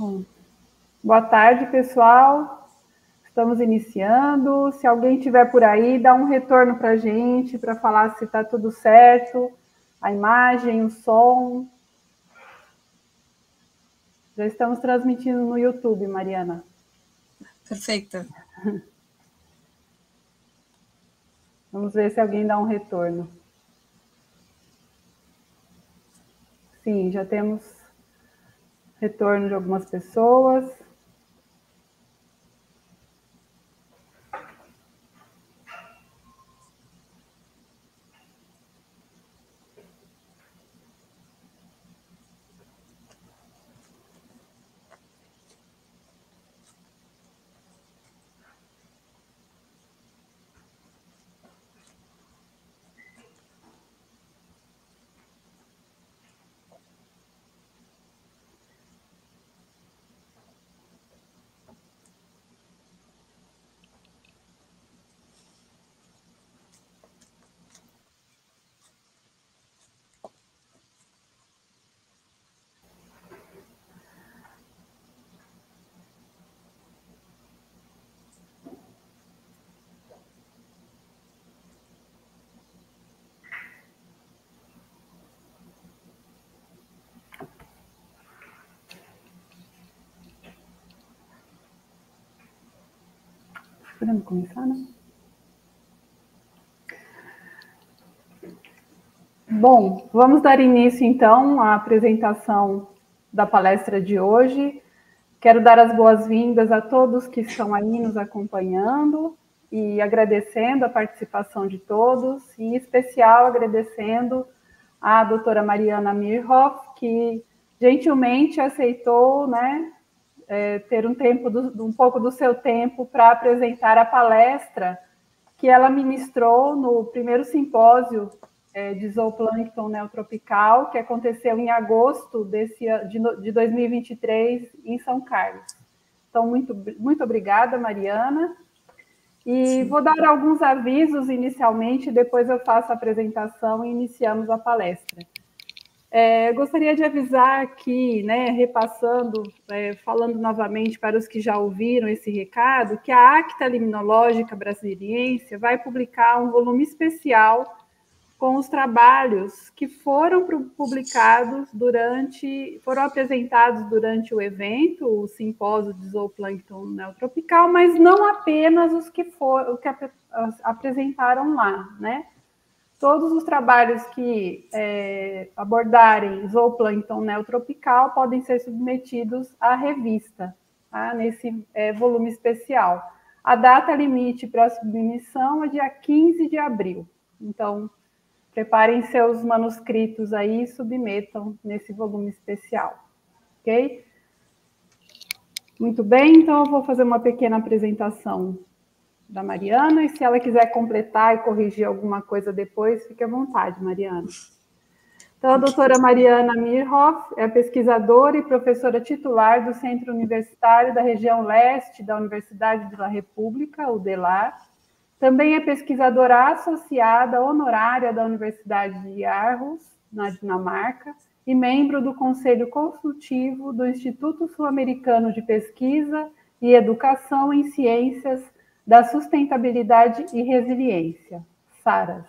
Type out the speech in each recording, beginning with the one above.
Bom, boa tarde, pessoal. Estamos iniciando. Se alguém tiver por aí, dá um retorno para a gente para falar se está tudo certo, a imagem, o som. Já estamos transmitindo no YouTube, Mariana. Perfeito. Vamos ver se alguém dá um retorno. Sim, já temos retorno de algumas pessoas. Podemos começar, né? Bom, vamos dar início então à apresentação da palestra de hoje. Quero dar as boas-vindas a todos que estão aí nos acompanhando e agradecendo a participação de todos, e em especial agradecendo a doutora Mariana Mirhoff, que gentilmente aceitou né, é, ter um tempo, do, um pouco do seu tempo para apresentar a palestra que ela ministrou no primeiro simpósio é, de zooplâncton neotropical, que aconteceu em agosto desse, de, de 2023 em São Carlos. Então, muito, muito obrigada, Mariana. E Sim. vou dar alguns avisos inicialmente, depois eu faço a apresentação e iniciamos a palestra. É, gostaria de avisar aqui, né, repassando, é, falando novamente para os que já ouviram esse recado, que a Acta Liminológica Brasiliense vai publicar um volume especial com os trabalhos que foram publicados durante, foram apresentados durante o evento, o simpósio de zooplâncton neotropical, mas não apenas os que foram, que apresentaram lá, né? Todos os trabalhos que é, abordarem zooplâncton neotropical podem ser submetidos à revista, tá? nesse é, volume especial. A data limite para submissão é dia 15 de abril. Então, preparem seus manuscritos aí e submetam nesse volume especial, ok? Muito bem, então eu vou fazer uma pequena apresentação da Mariana, e se ela quiser completar e corrigir alguma coisa depois, fique à vontade, Mariana. Então, a doutora Mariana Mirhoff é pesquisadora e professora titular do Centro Universitário da Região Leste da Universidade da República, o DELAR. Também é pesquisadora associada honorária da Universidade de Aarhus, na Dinamarca, e membro do Conselho Consultivo do Instituto Sul-Americano de Pesquisa e Educação em Ciências da Sustentabilidade e Resiliência, SARAS.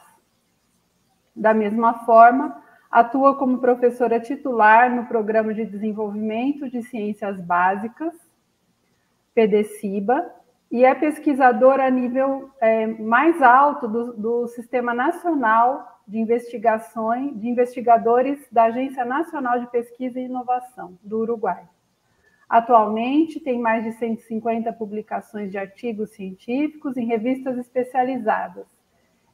Da mesma forma, atua como professora titular no Programa de Desenvolvimento de Ciências Básicas, PDCIBA, e é pesquisadora a nível é, mais alto do, do, Sistema Nacional de Investigações, de Investigadores da Agência Nacional de Pesquisa e Inovação, do Uruguai. Atualmente, tem mais de 150 publicações de artigos científicos em revistas especializadas.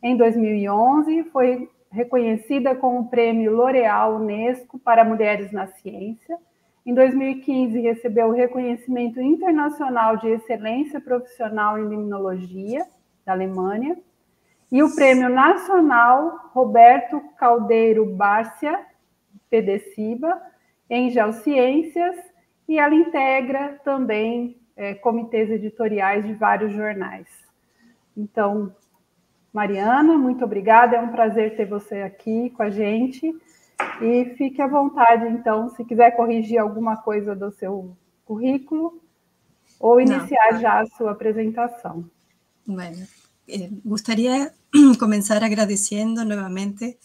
Em 2011, foi reconhecida com o Prêmio L'Oréal Unesco para Mulheres na Ciência. Em 2015, recebeu o reconhecimento internacional de excelência profissional em limnologia da Alemanha e o Prêmio Nacional Roberto Caldeiro Bárcia, PDCIBA, em Geociências e ela integra também é, comitês editoriais de vários jornais. Então, Mariana, muito obrigada, é um prazer ter você aqui com a gente. E fique à vontade, então, se quiser corrigir alguma coisa do seu currículo ou iniciar Não, já a sua apresentação. Bueno, eh, gustaría comenzar agradeciendo nuevamente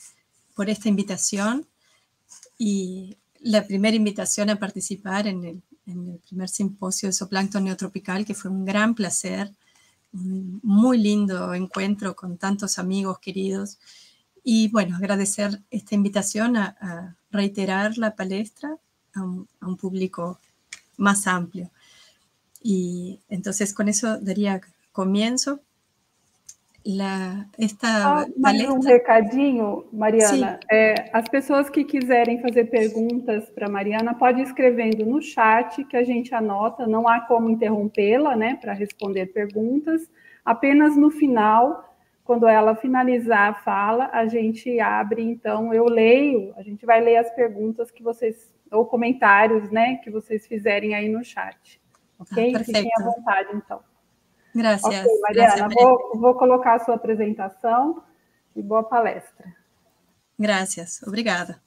por esta invitación y la primera invitación a participar en el, primer simposio de zooplancton neotropical, que fue un gran placer, un muy lindo encuentro con tantos amigos queridos. Y bueno, agradecer esta invitación a, reiterar la palestra a un, público más amplio. Y entonces con eso daría comienzo. La, esta ah, palestra... um recadinho, Mariana. É, as pessoas que quiserem fazer perguntas para Mariana, pode ir escrevendo no chat que a gente anota, não há como interrompê-la, né, para responder perguntas. Apenas no final quando ela finalizar a fala, a gente abre, então eu leio, a gente vai ler as perguntas que vocês, ou comentários, né, que vocês fizerem aí no chat. Ok? Ah, Fiquem à vontade, então. Graças. Ok, Mariana, Gracias, vou, vou colocar a sua apresentação e boa palestra. Gracias, obrigada.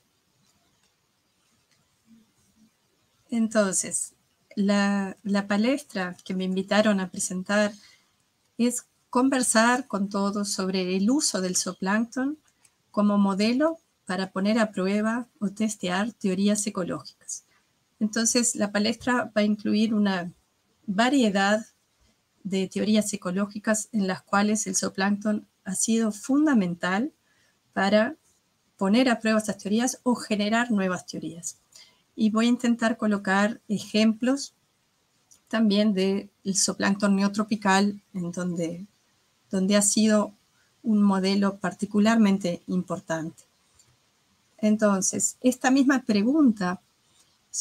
Entonces, la, la palestra que me invitaron a apresentar es conversar con todos sobre el uso del zooplancton como modelo para poner a prueba o testear teorías ecológicas. Entonces, la palestra va a incluir una variedad de teorías ecológicas en las cuales el zooplancton ha sido fundamental para poner a prueba esas teorías o generar nuevas teorías. Y voy a intentar colocar ejemplos también del zooplancton neotropical, en donde donde ha sido un modelo particularmente importante. Entonces, esta misma pregunta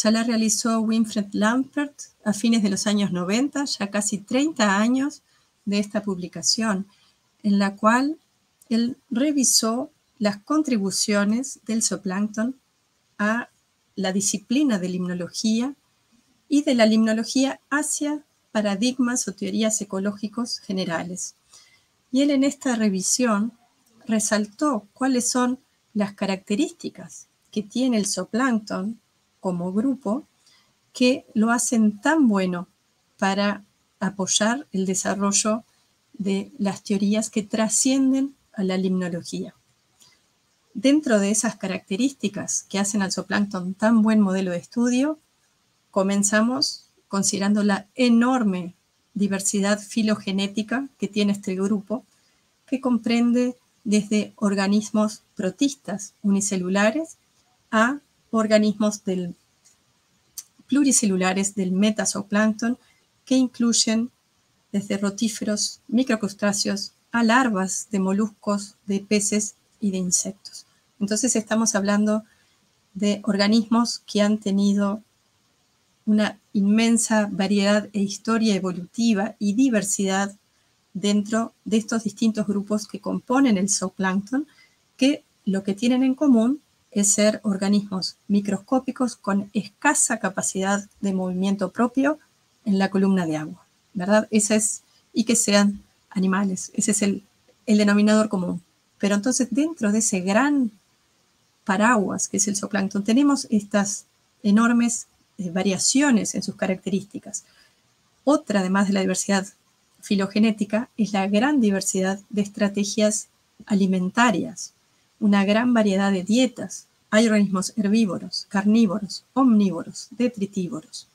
ya la realizó Winfred Lampert a fines de los años 90, ya casi 30 años de esta publicación, en la cual él revisó las contribuciones del zooplancton a la disciplina de limnología y de la limnología hacia paradigmas o teorías ecológicos generales. Y él en esta revisión resaltó cuáles son las características que tiene el zooplancton como grupo que lo hacen tan bueno para apoyar el desarrollo de las teorías que trascienden a la limnología. Dentro de esas características que hacen al zooplancton tan buen modelo de estudio, comenzamos considerando la enorme diversidad filogenética que tiene este grupo, que comprende desde organismos protistas unicelulares a organismos pluricelulares del metazooplancton que incluyen desde rotíferos, microcrustáceos a larvas de moluscos, de peces y de insectos. Entonces estamos hablando de organismos que han tenido una inmensa variedad e historia evolutiva y diversidad dentro de estos distintos grupos que componen el zooplancton, que lo que tienen en común es ser organismos microscópicos con escasa capacidad de movimiento propio en la columna de agua, ¿verdad? Ese es, y que sean animales, ese es el, denominador común. Pero entonces dentro de ese gran paraguas que es el zooplancton, tenemos estas enormes eh, variaciones en sus características. Otra, además de la diversidad filogenética, es la gran diversidad de estrategias alimentarias, una gran variedad de dietas. Hay organismos herbívoros, carnívoros, omnívoros, detritívoros.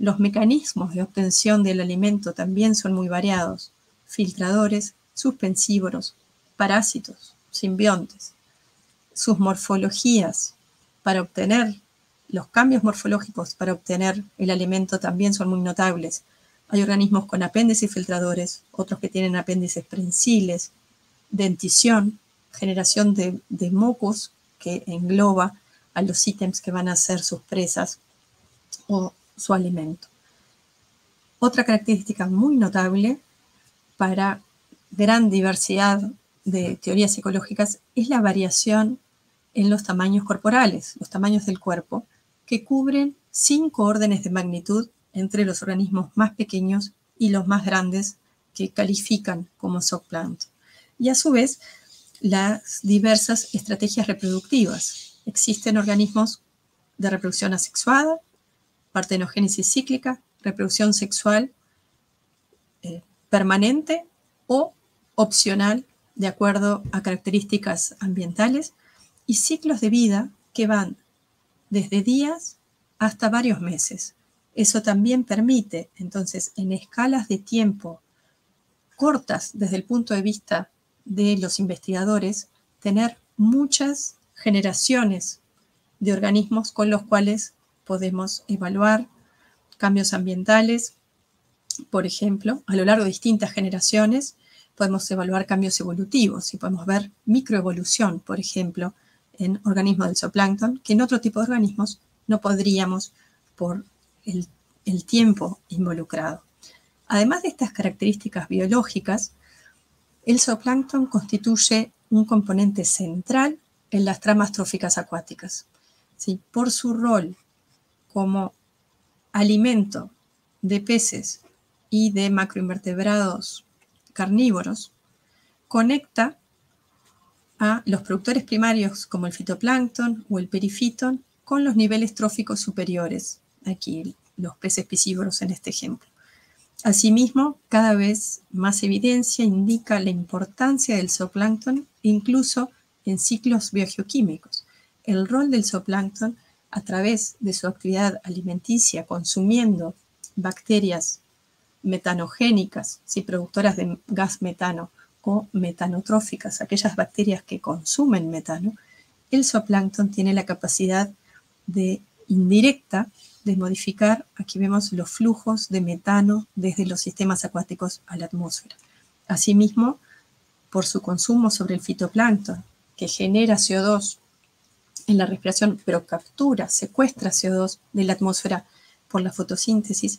Los mecanismos de obtención del alimento también son muy variados, filtradores, suspensívoros, parásitos, simbiontes. Sus morfologías para obtener los cambios morfológicos para obtener el alimento también son muy notables. Hay organismos con apéndices filtradores, otros que tienen apéndices prensiles, dentición, generación de, mocos que engloba a los ítems que van a ser sus presas o su alimento. Otra característica muy notable para gran diversidad de teorías ecológicas es la variación en los tamaños corporales, los tamaños del cuerpo, que cubren cinco órdenes de magnitud entre los organismos más pequeños y los más grandes que califican como zooplancton. Y a su vez, las diversas estrategias reproductivas. Existen organismos de reproducción asexuada, partenogénesis cíclica, reproducción sexual eh, permanente o opcional de acuerdo a características ambientales y ciclos de vida que van desde días hasta varios meses. Eso también permite, entonces, en escalas de tiempo cortas desde el punto de vista de los investigadores, tener muchas generaciones de organismos con los cuales podemos evaluar cambios ambientales, por ejemplo, a lo largo de distintas generaciones, podemos evaluar cambios evolutivos y podemos ver microevolución, por ejemplo, en organismos del zooplancton, que en otro tipo de organismos no podríamos por el, el tiempo involucrado. Además de estas características biológicas, el zooplancton constituye un componente central en las tramas tróficas acuáticas. ¿sí? Por su rol como alimento de peces y de macroinvertebrados carnívoros, conecta a los productores primarios como el fitoplancton o el perifitón con los niveles tróficos superiores, aquí los peces piscívoros en este ejemplo. Asimismo, cada vez más evidencia indica la importancia del zooplancton incluso en ciclos biogeoquímicos. El rol del zooplancton a través de su actividad alimenticia consumiendo bacterias metanogénicas, si productoras de gas metano o metanotróficas, aquellas bacterias que consumen metano, el zooplancton tiene la capacidad de indirecta de modificar, aquí vemos los flujos de metano desde los sistemas acuáticos a la atmósfera. Asimismo, por su consumo sobre el fitoplancton, que genera CO2 en la respiración, pero captura, secuestra CO2 de la atmósfera por la fotosíntesis,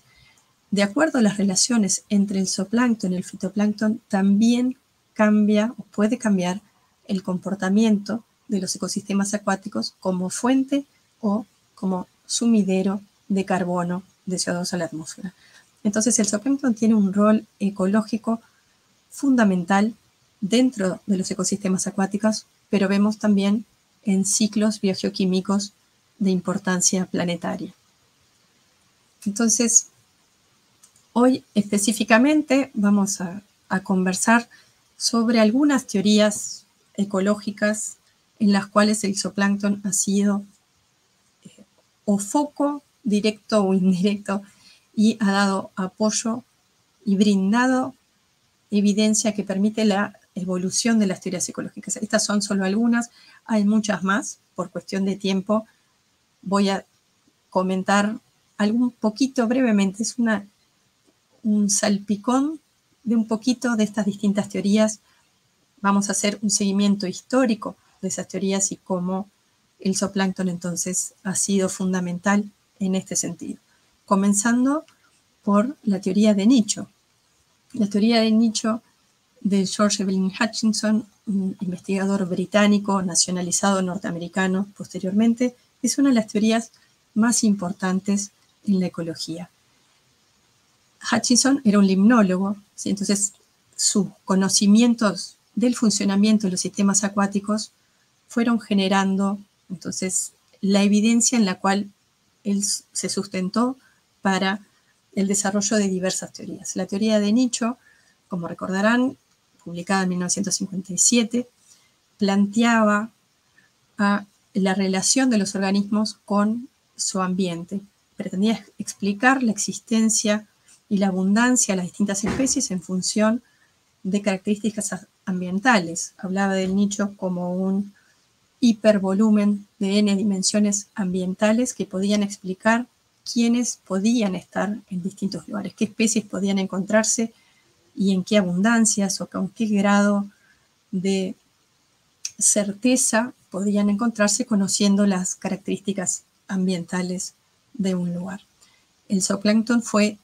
de acuerdo a las relaciones entre el zooplancton y el fitoplancton, también cambia o puede cambiar el comportamiento de los ecosistemas acuáticos como fuente o como sumidero de carbono de CO2 a la atmósfera. Entonces el zooplancton tiene un rol ecológico fundamental dentro de los ecosistemas acuáticos, pero vemos también en ciclos biogeoquímicos de importancia planetaria. Entonces, hoy específicamente vamos a, conversar sobre algunas teorías ecológicas en las cuales el zooplancton ha sido eh, o foco directo o indirecto y ha dado apoyo y brindado evidencia que permite la evolución de las teorías ecológicas. Estas son solo algunas, hay muchas más, por cuestión de tiempo voy a comentar algún poquito brevemente, es una, un salpicón de un poquito de estas distintas teorías. Vamos a hacer un seguimiento histórico de esas teorías y cómo el zooplancton entonces ha sido fundamental en este sentido. Comenzando por la teoría de nicho. La teoría de nicho de George Evelyn Hutchinson, un investigador británico nacionalizado norteamericano posteriormente, es una de las teorías más importantes en la ecología. Hutchinson era un limnólogo, entonces sus conocimientos del funcionamiento de los sistemas acuáticos fueron generando entonces la evidencia en la cual él se sustentó para el desarrollo de diversas teorías. La teoría de nicho, como recordarán, publicada en 1957, planteaba la relación de los organismos con su ambiente. Pretendía explicar la existencia y la abundancia de las distintas especies en función de características ambientales. Hablaba del nicho como un hipervolumen de n dimensiones ambientales que podían explicar quiénes podían estar en distintos lugares, qué especies podían encontrarse y en qué abundancias o con qué grado de certeza podían encontrarse conociendo las características ambientales de un lugar. El zooplancton fue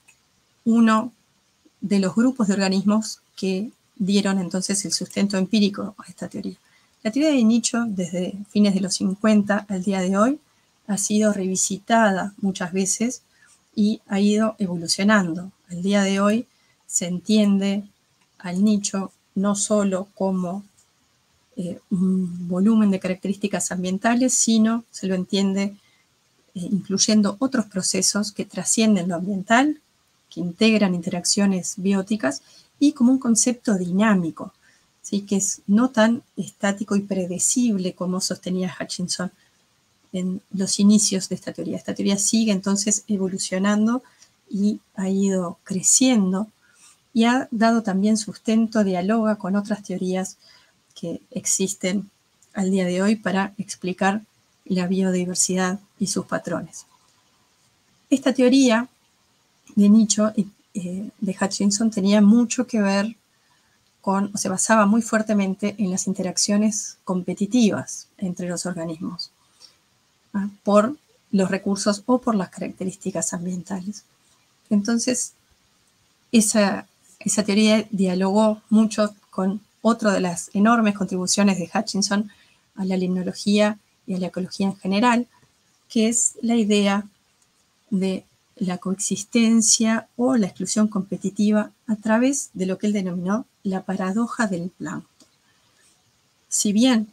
uno de los grupos de organismos que dieron entonces el sustento empírico a esta teoría. La teoría de nicho, desde fines de los 50 al día de hoy, ha sido revisitada muchas veces y ha ido evolucionando. Al día de hoy se entiende al nicho no solo como eh, un volumen de características ambientales, sino se lo entiende eh, incluyendo otros procesos que trascienden lo ambiental, que integran interacciones bióticas y como un concepto dinámico, ¿sí? que es no tan estático y predecible como sostenía Hutchinson en los inicios de esta teoría. Esta teoría sigue entonces evolucionando y ha ido creciendo y ha dado también sustento, dialoga con otras teorías que existen al día de hoy para explicar la biodiversidad y sus patrones. Esta teoría de nicho eh, de Hutchinson tenía mucho que ver con, se basaba muy fuertemente en las interacciones competitivas entre los organismos, ¿ah? por los recursos o por las características ambientales. Entonces, esa teoría dialogó mucho con otra de las enormes contribuciones de Hutchinson a la limnología y a la ecología en general, que es la idea de la coexistencia o la exclusión competitiva a través de lo que él denominó la paradoja del plancton. Si bien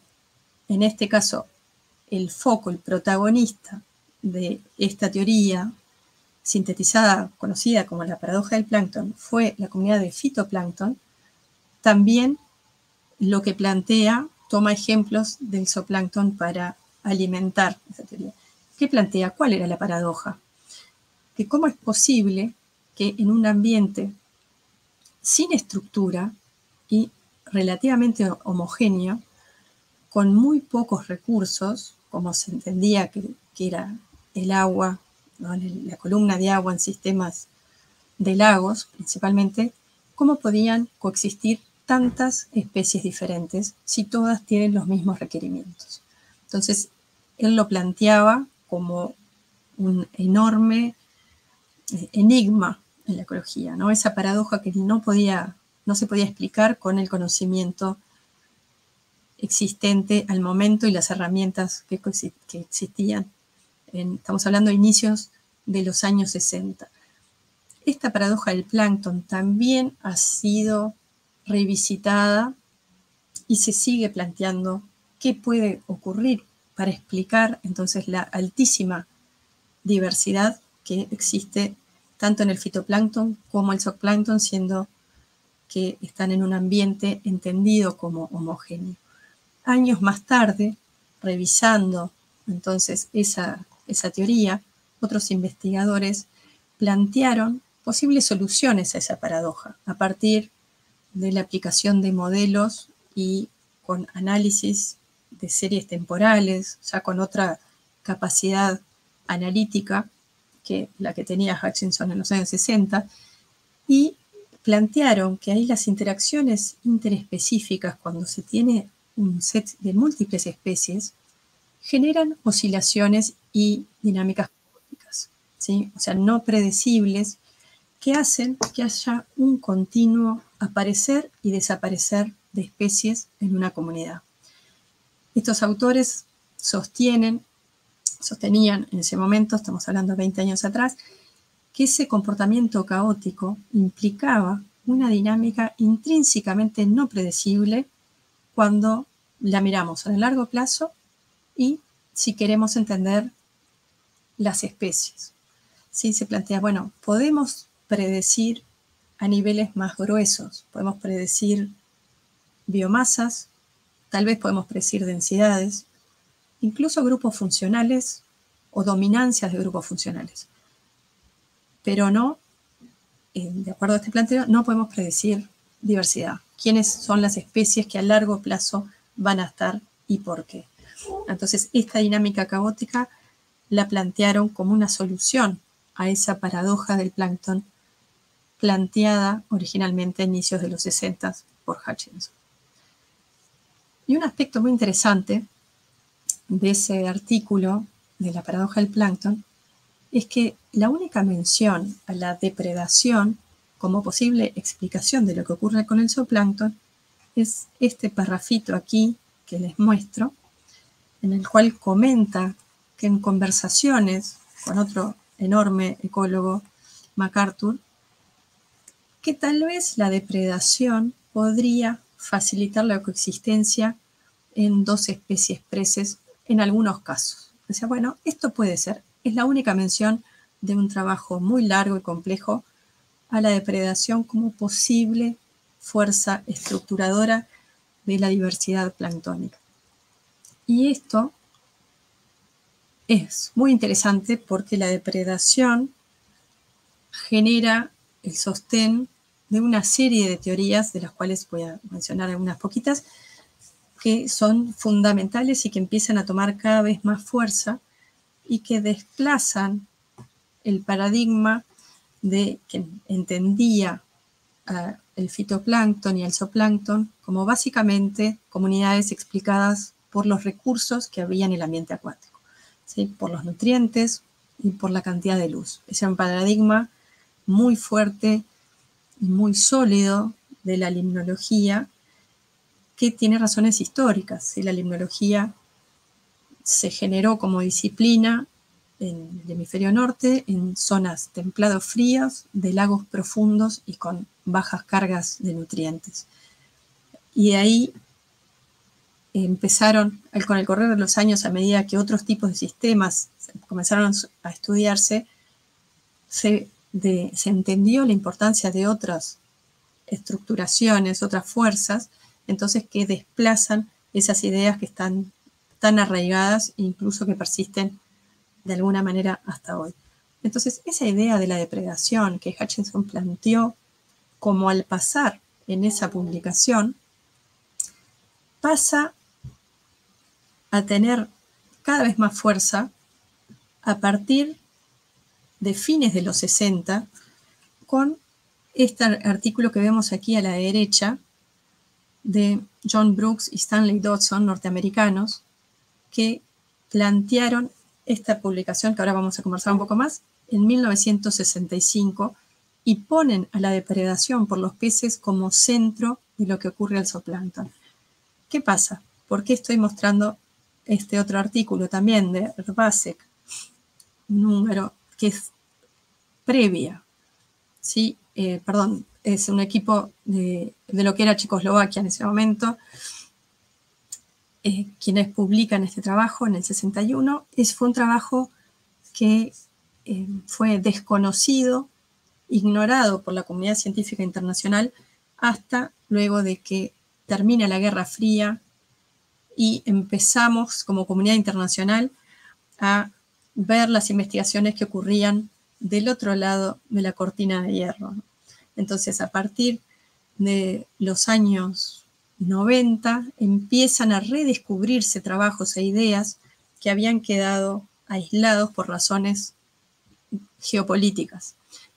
en este caso el foco, el protagonista de esta teoría sintetizada, conocida como la paradoja del plancton, fue la comunidad de fitoplancton, también lo que plantea toma ejemplos del zooplancton para alimentar esa teoría. ¿Qué plantea? ¿Cuál era la paradoja? Que cómo es posible que en un ambiente sin estructura y relativamente homogéneo, con muy pocos recursos, como se entendía que, era el agua, la columna de agua en sistemas de lagos principalmente, cómo podían coexistir tantas especies diferentes si todas tienen los mismos requerimientos. Entonces, él lo planteaba como un enorme eh, enigma en la ecología, ¿no? Esa paradoja que no, podía, no se podía explicar con el conocimiento existente al momento y las herramientas que, existían. estamos hablando de inicios de los años 60. Esta paradoja del plancton también ha sido revisitada y se sigue planteando qué puede ocurrir para explicar entonces la altísima diversidad que existe tanto en el fitoplancton como el zooplancton, siendo que están en un ambiente entendido como homogéneo. Años más tarde, revisando entonces esa, esa teoría, otros investigadores plantearon posibles soluciones a esa paradoja a partir de la aplicación de modelos y con análisis de series temporales, ya con otra capacidad analítica que la que tenía Hutchinson en los años 60, y plantearon que ahí las interacciones interespecíficas, cuando se tiene un set de múltiples especies, generan oscilaciones y dinámicas ¿sí? o sea, no predecibles, que hacen que haya un continuo aparecer y desaparecer de especies en una comunidad. Estos autores sostienen, sostenían en ese momento, estamos hablando de 20 años atrás, que ese comportamiento caótico implicaba una dinámica intrínsecamente no predecible cuando la miramos a largo plazo y si queremos entender las especies. Si se plantea, bueno, podemos predecir a niveles más gruesos, podemos predecir biomasas, Tal vez podemos predecir densidades, incluso grupos funcionales o dominancias de grupos funcionales. Pero no, eh, de acuerdo a este planteo, no podemos predecir diversidad. ¿Quiénes son las especies que a largo plazo van a estar y por qué? Entonces, esta dinámica caótica la plantearon como una solución a esa paradoja del plancton planteada originalmente a inicios de los 60 por Hutchinson. Y un aspecto muy interesante de ese artículo de la paradoja del plancton es que la única mención a la depredación como posible explicación de lo que ocurre con el zooplancton es este parrafito aquí que les muestro, en el cual comenta que en conversaciones con otro enorme ecólogo, MacArthur, que tal vez la depredación podría facilitar la coexistencia en dos especies preses en algunos casos. Decía, bueno, esto puede ser. Es la única mención de un trabajo muy largo y complejo a la depredación como posible fuerza estructuradora de la diversidad planctónica. Y esto es muy interesante porque la depredación genera el sostén de una serie de teorías, de las cuales voy a mencionar algunas poquitas, que son fundamentales y que empiezan a tomar cada vez más fuerza y que desplazan el paradigma de que entendía el fitoplancton y el zooplancton como básicamente comunidades explicadas por los recursos que había en el ambiente acuático, ¿sí? por los nutrientes y por la cantidad de luz. Es un paradigma muy fuerte y muy sólido de la limnología que tiene razones históricas. La limnología se generó como disciplina en el hemisferio norte, en zonas templados frías, de lagos profundos y con bajas cargas de nutrientes. Y ahí empezaron, con el correr de los años, a medida que otros tipos de sistemas comenzaron a estudiarse, se, se entendió la importancia de otras estructuraciones, otras fuerzas, entonces que desplazan esas ideas que están tan arraigadas e incluso que persisten de alguna manera hasta hoy. Entonces, esa idea de la depredación que Hutchinson planteó como al pasar en esa publicación, pasa a tener cada vez más fuerza a partir de fines de los 60 con este artículo que vemos aquí a la derecha de John Brooks y Stanley Dodson, norteamericanos, que plantearon esta publicación, que ahora vamos a conversar un poco más, en 1965 y ponen a la depredación por los peces como centro de lo que ocurre al zooplancton. ¿Qué pasa? ¿Por qué estoy mostrando este otro artículo también de Rbasek? Un número que es previa, ¿sí? Eh, perdón, es un equipo de, lo que era Checoslovaquia en ese momento, eh, quienes publican este trabajo en el 61. Es, fue un trabajo que eh, fue desconocido, ignorado por la comunidad científica internacional hasta luego de que termina la Guerra Fría y empezamos como comunidad internacional a ver las investigaciones que ocurrían del otro lado de la cortina de hierro. Entonces, a partir de los años 90 empiezan a redescubrirse trabajos e ideas que habían quedado aislados por razones geopolíticas.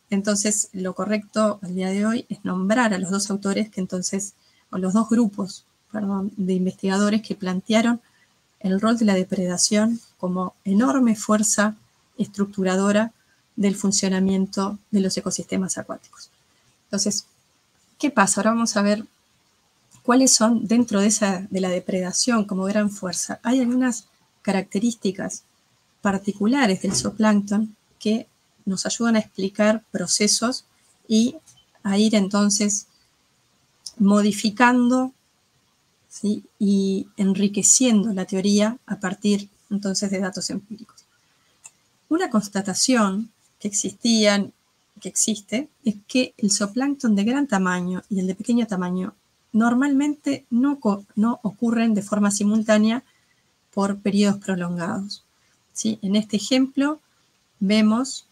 Entonces, lo correcto al día de hoy es nombrar a los dos autores que entonces, o los dos grupos, perdón, de investigadores que plantearon el rol de la depredación como enorme fuerza estructuradora del funcionamiento de los ecosistemas acuáticos. Entonces, ¿qué pasa? Ahora vamos a ver cuáles son dentro de, esa, de la depredación como gran fuerza. Hay algunas características particulares del zooplancton que nos ayudan a explicar procesos y a ir entonces modificando y enriqueciendo la teoría a partir entonces de datos empíricos. Una constatación que existían, que existe, es que el zooplancton de gran tamaño y el de pequeño tamaño normalmente no, no ocurren de forma simultánea por periodos prolongados. ¿sí? En este ejemplo vemos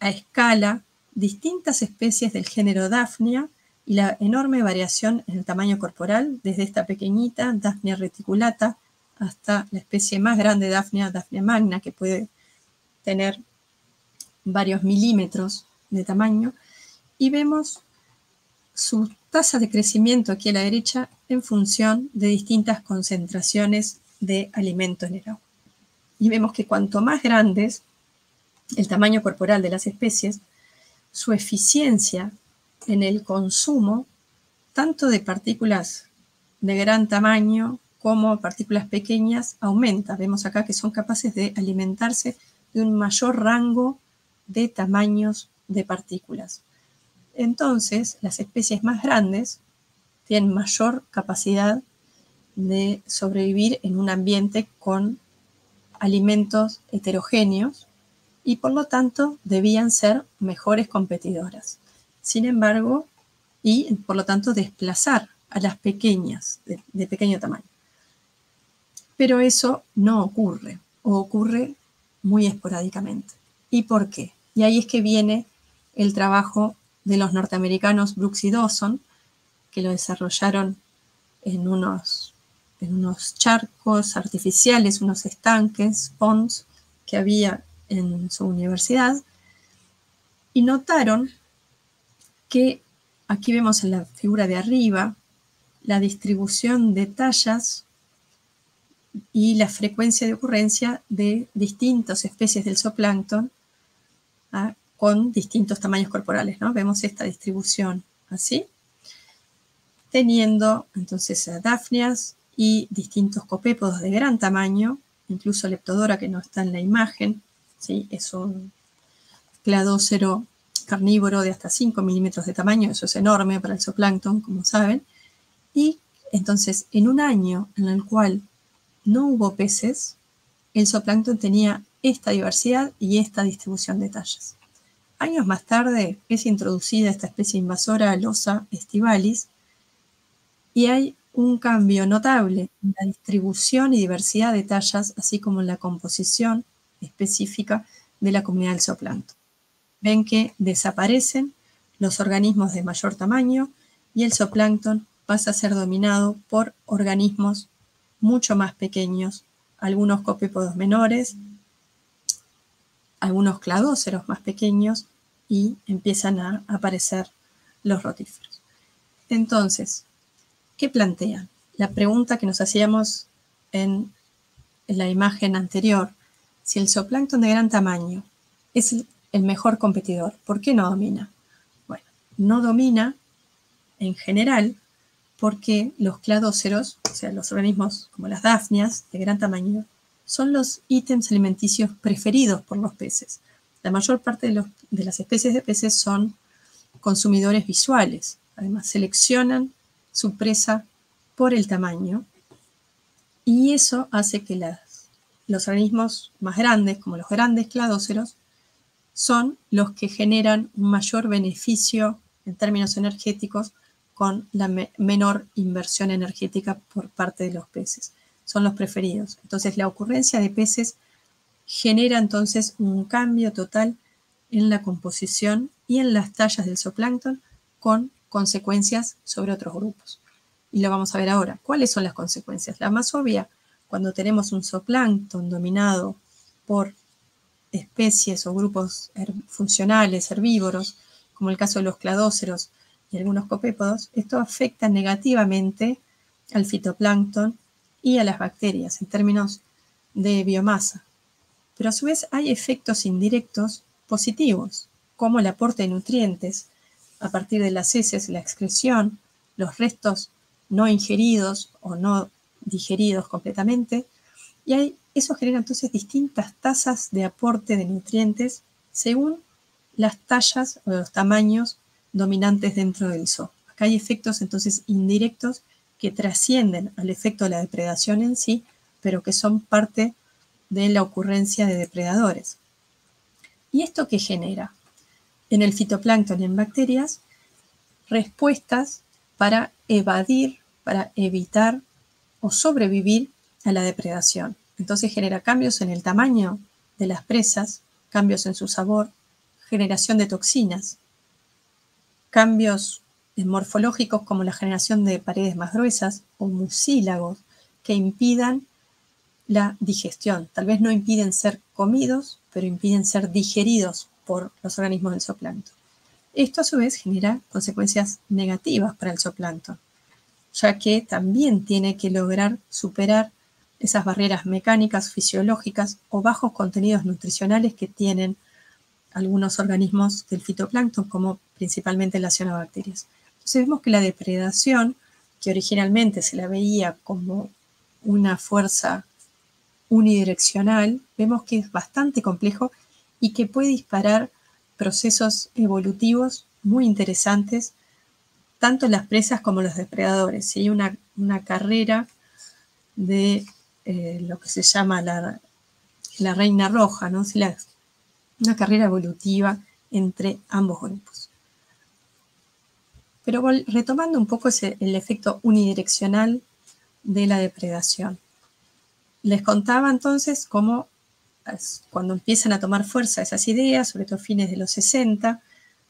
a escala distintas especies del género Daphnia y la enorme variación en el tamaño corporal, desde esta pequeñita Daphnia reticulata hasta la especie más grande Daphnia, Daphnia magna, que puede tener varios milímetros de tamaño, y vemos su tasa de crecimiento aquí a la derecha en función de distintas concentraciones de alimento en el agua. Y vemos que cuanto más grandes el tamaño corporal de las especies, su eficiencia en el consumo, tanto de partículas de gran tamaño como partículas pequeñas, aumenta. Vemos acá que son capaces de alimentarse de un mayor rango de tamaños de partículas. Entonces, las especies más grandes tienen mayor capacidad de sobrevivir en un ambiente con alimentos heterogéneos y por lo tanto debían ser mejores competidoras. Sin embargo, y por lo tanto desplazar a las pequeñas, de, pequeño tamaño. Pero eso no ocurre, o ocurre muy esporádicamente. ¿Y por qué? Y ahí es que viene el trabajo de los norteamericanos Brooks y Dawson, que lo desarrollaron en unos, en unos charcos artificiales, unos estanques, ponds, que había en su universidad, y notaron que aquí vemos en la figura de arriba la distribución de tallas y la frecuencia de ocurrencia de distintas especies del zooplancton. Con distintos tamaños corporales. ¿no? Vemos esta distribución así, teniendo entonces a Daphnias y distintos copépodos de gran tamaño, incluso Leptodora que no está en la imagen, ¿sí? es un cladócero carnívoro de hasta 5 milímetros de tamaño, eso es enorme para el zooplancton, como saben, y entonces, en un año en el cual no hubo peces, el zooplancton tenía esta diversidad y esta distribución de tallas. Años más tarde es introducida esta especie invasora Losa estivalis y hay un cambio notable en la distribución y diversidad de tallas, así como en la composición específica de la comunidad del zooplancton. Ven que desaparecen los organismos de mayor tamaño y el zooplancton pasa a ser dominado por organismos mucho más pequeños, algunos copépodos menores, algunos cladóceros más pequeños y empiezan a aparecer los rotíferos. Entonces, ¿qué plantean? La pregunta que nos hacíamos en, la imagen anterior, si el zooplancton de gran tamaño es el mejor competidor, ¿por qué no domina? Bueno, no domina en general porque los cladóceros, o sea, los organismos como las dafnias de gran tamaño, son los ítems alimenticios preferidos por los peces. La mayor parte de, las especies de peces son consumidores visuales. Además, seleccionan su presa por el tamaño y eso hace que las, los organismos más grandes, como los grandes cladóceros, son los que generan un mayor beneficio en términos energéticos con la menor inversión energética por parte de los peces. Son los preferidos. Entonces, la ocurrencia de peces genera entonces un cambio total en la composición y en las tallas del zooplancton con consecuencias sobre otros grupos. Y lo vamos a ver ahora. ¿Cuáles son las consecuencias? La más obvia, cuando tenemos un zooplancton dominado por especies o grupos funcionales, herbívoros, como el caso de los cladóceros, y algunos copépodos, esto afecta negativamente al fitoplancton y a las bacterias en términos de biomasa. Pero a su vez hay efectos indirectos positivos, como el aporte de nutrientes a partir de las heces, la excreción, los restos no ingeridos o no digeridos completamente, y hay, eso genera entonces distintas tasas de aporte de nutrientes según las tallas o los tamaños dominantes dentro del zoo. Acá hay efectos entonces indirectos que trascienden al efecto de la depredación en sí, pero que son parte de la ocurrencia de depredadores. ¿Y esto qué genera? En el fitoplancton y en bacterias, respuestas para evadir, para evitar o sobrevivir a la depredación. Entonces genera cambios en el tamaño de las presas, cambios en su sabor, generación de toxinas, cambios morfológicos como la generación de paredes más gruesas o mucílagos que impidan la digestión. Tal vez no impiden ser comidos, pero impiden ser digeridos por los organismos del zooplancton. Esto a su vez genera consecuencias negativas para el zooplancton, ya que también tiene que lograr superar esas barreras mecánicas, fisiológicas o bajos contenidos nutricionales que tienen algunos organismos del fitoplancton, como principalmente las cianobacterias. Entonces vemos que la depredación, que originalmente se la veía como una fuerza unidireccional, vemos que es bastante complejo y que puede disparar procesos evolutivos muy interesantes, tanto en las presas como en los depredadores. Hay una, una carrera de eh, lo que se llama la la reina roja, ¿no? una carrera evolutiva entre ambos grupos. Pero retomando un poco el efecto unidireccional de la depredación. Les contaba entonces cómo cuando empiezan a tomar fuerza esas ideas, sobre todo fines de los 60,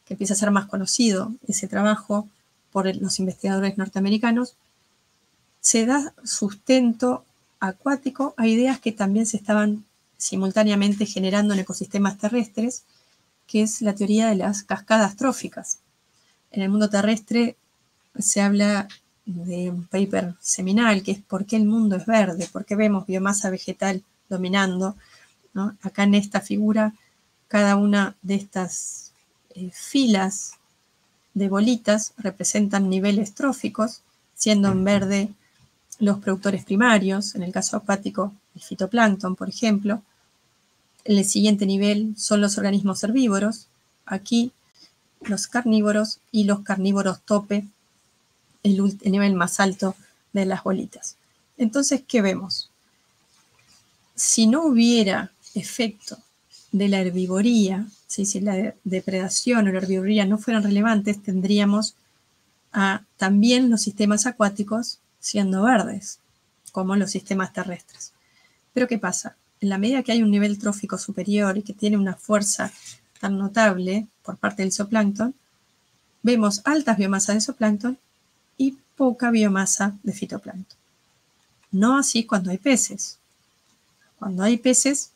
que empieza a ser más conocido ese trabajo por los investigadores norteamericanos, se da sustento acuático a ideas que también se estaban simultáneamente generando en ecosistemas terrestres, que es la teoría de las cascadas tróficas. En el mundo terrestre se habla de un paper seminal, que es por qué el mundo es verde, por qué vemos biomasa vegetal dominando. Acá en esta figura, cada una de estas eh, filas de bolitas representan niveles tróficos, siendo en verde los productores primarios, en el caso acuático el fitoplancton, por ejemplo. El siguiente nivel son los organismos herbívoros, aquí los carnívoros y los carnívoros tope, el, nivel más alto de las bolitas. Entonces, ¿qué vemos? Si no hubiera efecto de la herbivoría, si la depredación o la herbivoría no fueran relevantes, tendríamos también los sistemas acuáticos siendo verdes, como los sistemas terrestres. Pero ¿qué pasa? En la medida que hay un nivel trófico superior y que tiene una fuerza tan notable por parte del zooplancton, vemos altas biomasas de zooplancton y poca biomasa de fitoplancton. No así cuando hay peces. Cuando hay peces,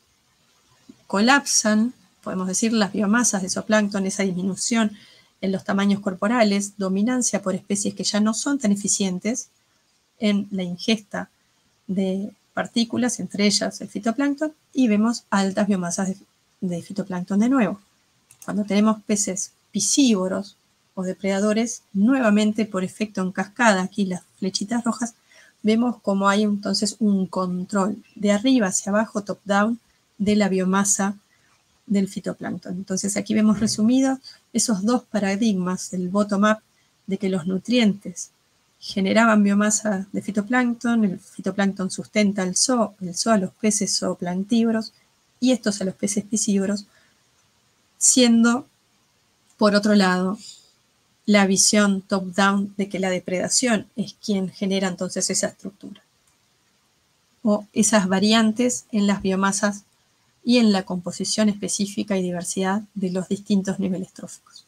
colapsan, podemos decir, las biomasas de zooplancton, esa disminución en los tamaños corporales, dominancia por especies que ya no son tan eficientes, en la ingesta de partículas, entre ellas el fitoplancton, y vemos altas biomasas de, fitoplancton de nuevo. Cuando tenemos peces piscívoros o depredadores, nuevamente por efecto en cascada, aquí las flechitas rojas, vemos como hay entonces un control de arriba hacia abajo, top-down, de la biomasa del fitoplancton. Entonces aquí vemos resumidos esos dos paradigmas del bottom-up de que los nutrientes generaban biomasa de fitoplancton, el fitoplancton sustenta el zoo, el zoo a los peces zooplantívoros y estos a los peces piscívoros, siendo, por otro lado, la visión top-down de que la depredación es quien genera entonces esa estructura o esas variantes en las biomasas y en la composición específica y diversidad de los distintos niveles tróficos.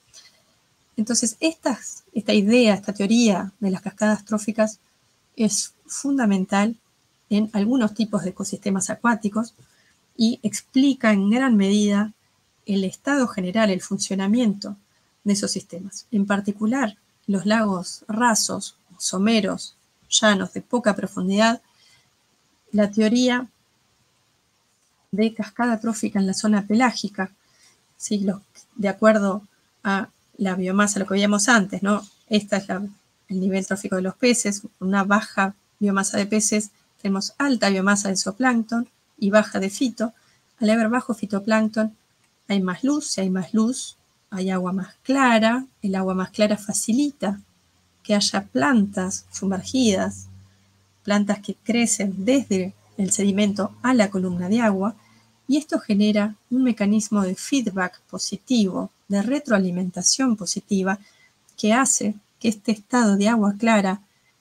Entonces, esta, esta idea, esta teoría de las cascadas tróficas es fundamental en algunos tipos de ecosistemas acuáticos y explica en gran medida el estado general, el funcionamiento de esos sistemas. En particular, los lagos rasos, someros, llanos de poca profundidad, la teoría de cascada trófica en la zona pelágica, de acuerdo a la biomasa, lo que veíamos antes, ¿no? Esta es el nivel trófico de los peces, una baja biomasa de peces, tenemos alta biomasa de zooplancton y baja de fito. Al haber bajo fitoplancton hay más luz, si hay más luz hay agua más clara, el agua más clara facilita que haya plantas sumergidas, plantas que crecen desde el sedimento a la columna de agua, y esto genera un mecanismo de feedback positivo de retroalimentación positiva que hace que este estado de agua clara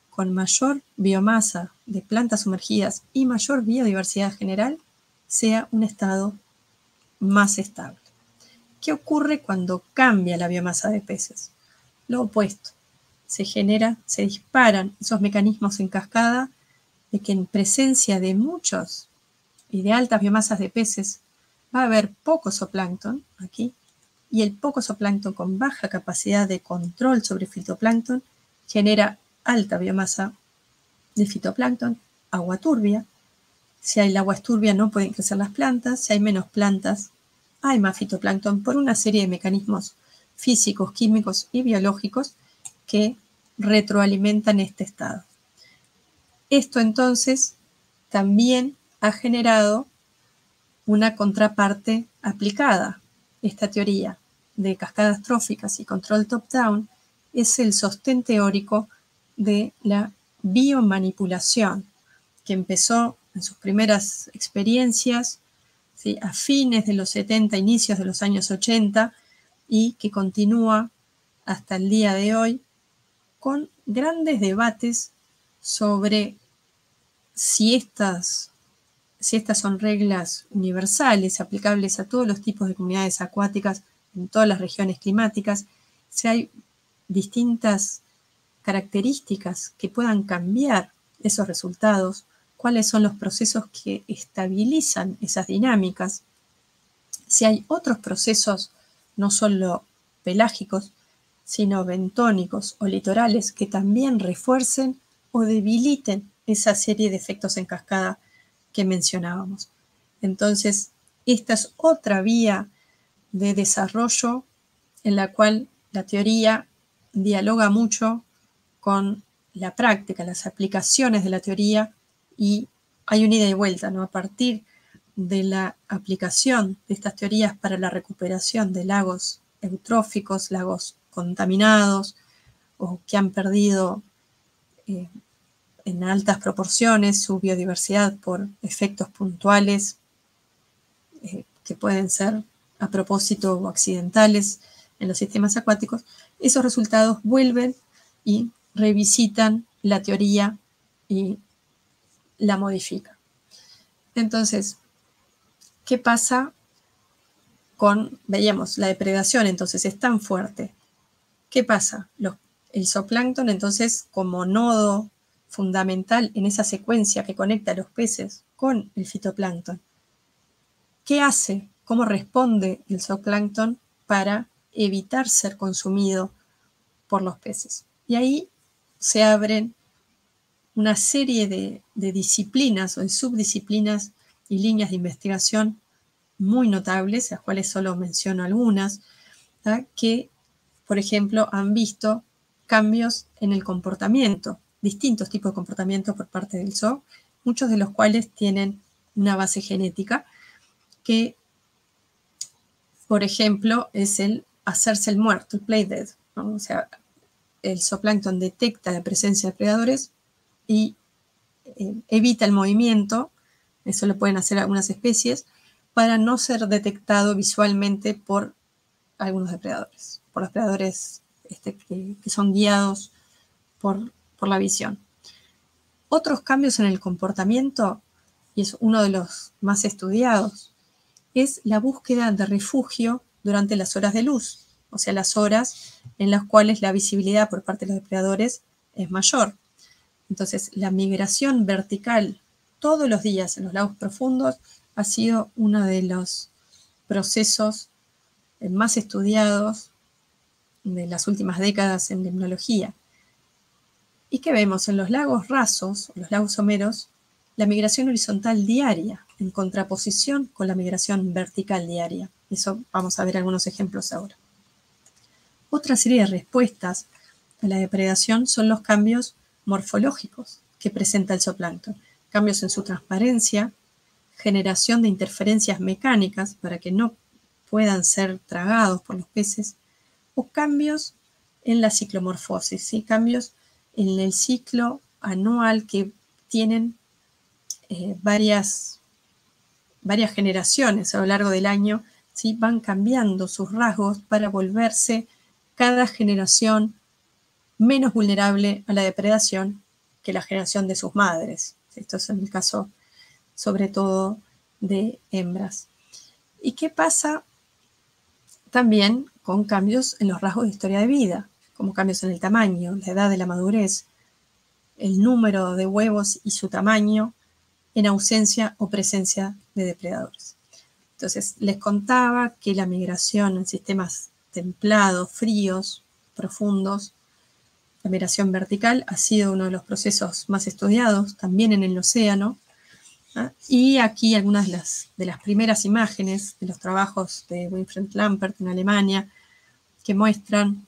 con mayor biomasa de plantas sumergidas y mayor biodiversidad general sea un estado más estable. ¿Qué ocurre cuando cambia la biomasa de peces? Lo opuesto. Se genera, se disparan esos mecanismos en cascada de que en presencia de muchos y de altas biomasas de peces va a haber poco zooplancton aquí y el poco zooplancton con baja capacidad de control sobre fitoplancton genera alta biomasa de fitoplancton, agua turbia. Si el agua turbia no pueden crecer las plantas, si hay menos plantas hay más fitoplancton por una serie de mecanismos físicos, químicos y biológicos que retroalimentan este estado. Esto entonces también ha generado una contraparte aplicada, esta teoría, de cascadas tróficas y control top-down es el sostén teórico de la biomanipulación, que empezó en sus primeras experiencias ¿sí? a fines de los 70, inicios de los años 80 y que continúa hasta el día de hoy con grandes debates sobre si estas, si estas son reglas universales, aplicables a todos los tipos de comunidades acuáticas en todas las regiones climáticas, si hay distintas características que puedan cambiar esos resultados, cuáles son los procesos que estabilizan esas dinámicas, si hay otros procesos, no solo pelágicos, sino bentónicos o litorales, que también refuercen o debiliten esa serie de efectos en cascada que mencionábamos. Entonces, esta es otra vía de desarrollo en la cual la teoría dialoga mucho con la práctica, las aplicaciones de la teoría y hay un ida y vuelta, ¿no? A partir de la aplicación de estas teorías para la recuperación de lagos eutróficos, lagos contaminados o que han perdido eh, en altas proporciones su biodiversidad por efectos puntuales eh, que pueden ser a propósito o accidentales en los sistemas acuáticos, esos resultados vuelven y revisitan la teoría y la modifican. Entonces, ¿qué pasa con, veíamos, la depredación entonces es tan fuerte? ¿Qué pasa? el zooplancton entonces como nodo fundamental en esa secuencia que conecta a los peces con el fitoplancton. ¿Qué hace? ¿Cómo responde el zooplancton para evitar ser consumido por los peces? Y ahí se abren una serie de, disciplinas o de subdisciplinas y líneas de investigación muy notables, las cuales solo menciono algunas, que, por ejemplo, han visto cambios en el comportamiento distintos tipos de comportamientos por parte del zoo, muchos de los cuales tienen una base genética que, por ejemplo, es el hacerse el muerto, el play dead. O sea, el zooplancton detecta la presencia de predadores y eh, evita el movimiento, eso lo pueden hacer algunas especies, para no ser detectado visualmente por algunos depredadores, por los depredadores este, que, que son guiados por la visión. Otros cambios en el comportamiento, y es uno de los más estudiados, es la búsqueda de refugio durante las horas de luz, o sea, las horas en las cuales la visibilidad por parte de los depredadores es mayor. Entonces, la migración vertical todos los días en los lagos profundos ha sido uno de los procesos más estudiados de las últimas décadas en limnología. ¿Y qué vemos? En los lagos rasos, los lagos someros, la migración horizontal diaria, en contraposición con la migración vertical diaria. Eso vamos a ver algunos ejemplos ahora. Otra serie de respuestas a la depredación son los cambios morfológicos que presenta el zooplancton. Cambios en su transparencia, generación de interferencias mecánicas para que no puedan ser tragados por los peces, o cambios en la ciclomorfosis, ¿sí? cambios en el ciclo anual que tienen eh, varias, varias generaciones a lo largo del año, ¿sí? van cambiando sus rasgos para volverse cada generación menos vulnerable a la depredación que la generación de sus madres. Esto es en el caso sobre todo de hembras. ¿Y qué pasa también con cambios en los rasgos de historia de vida? como cambios en el tamaño, la edad de la madurez, el número de huevos y su tamaño en ausencia o presencia de depredadores. Entonces, les contaba que la migración en sistemas templados, fríos, profundos, la migración vertical ha sido uno de los procesos más estudiados también en el océano. ¿ah? Y aquí algunas de las, primeras imágenes de los trabajos de Winfried Lampert en Alemania que muestran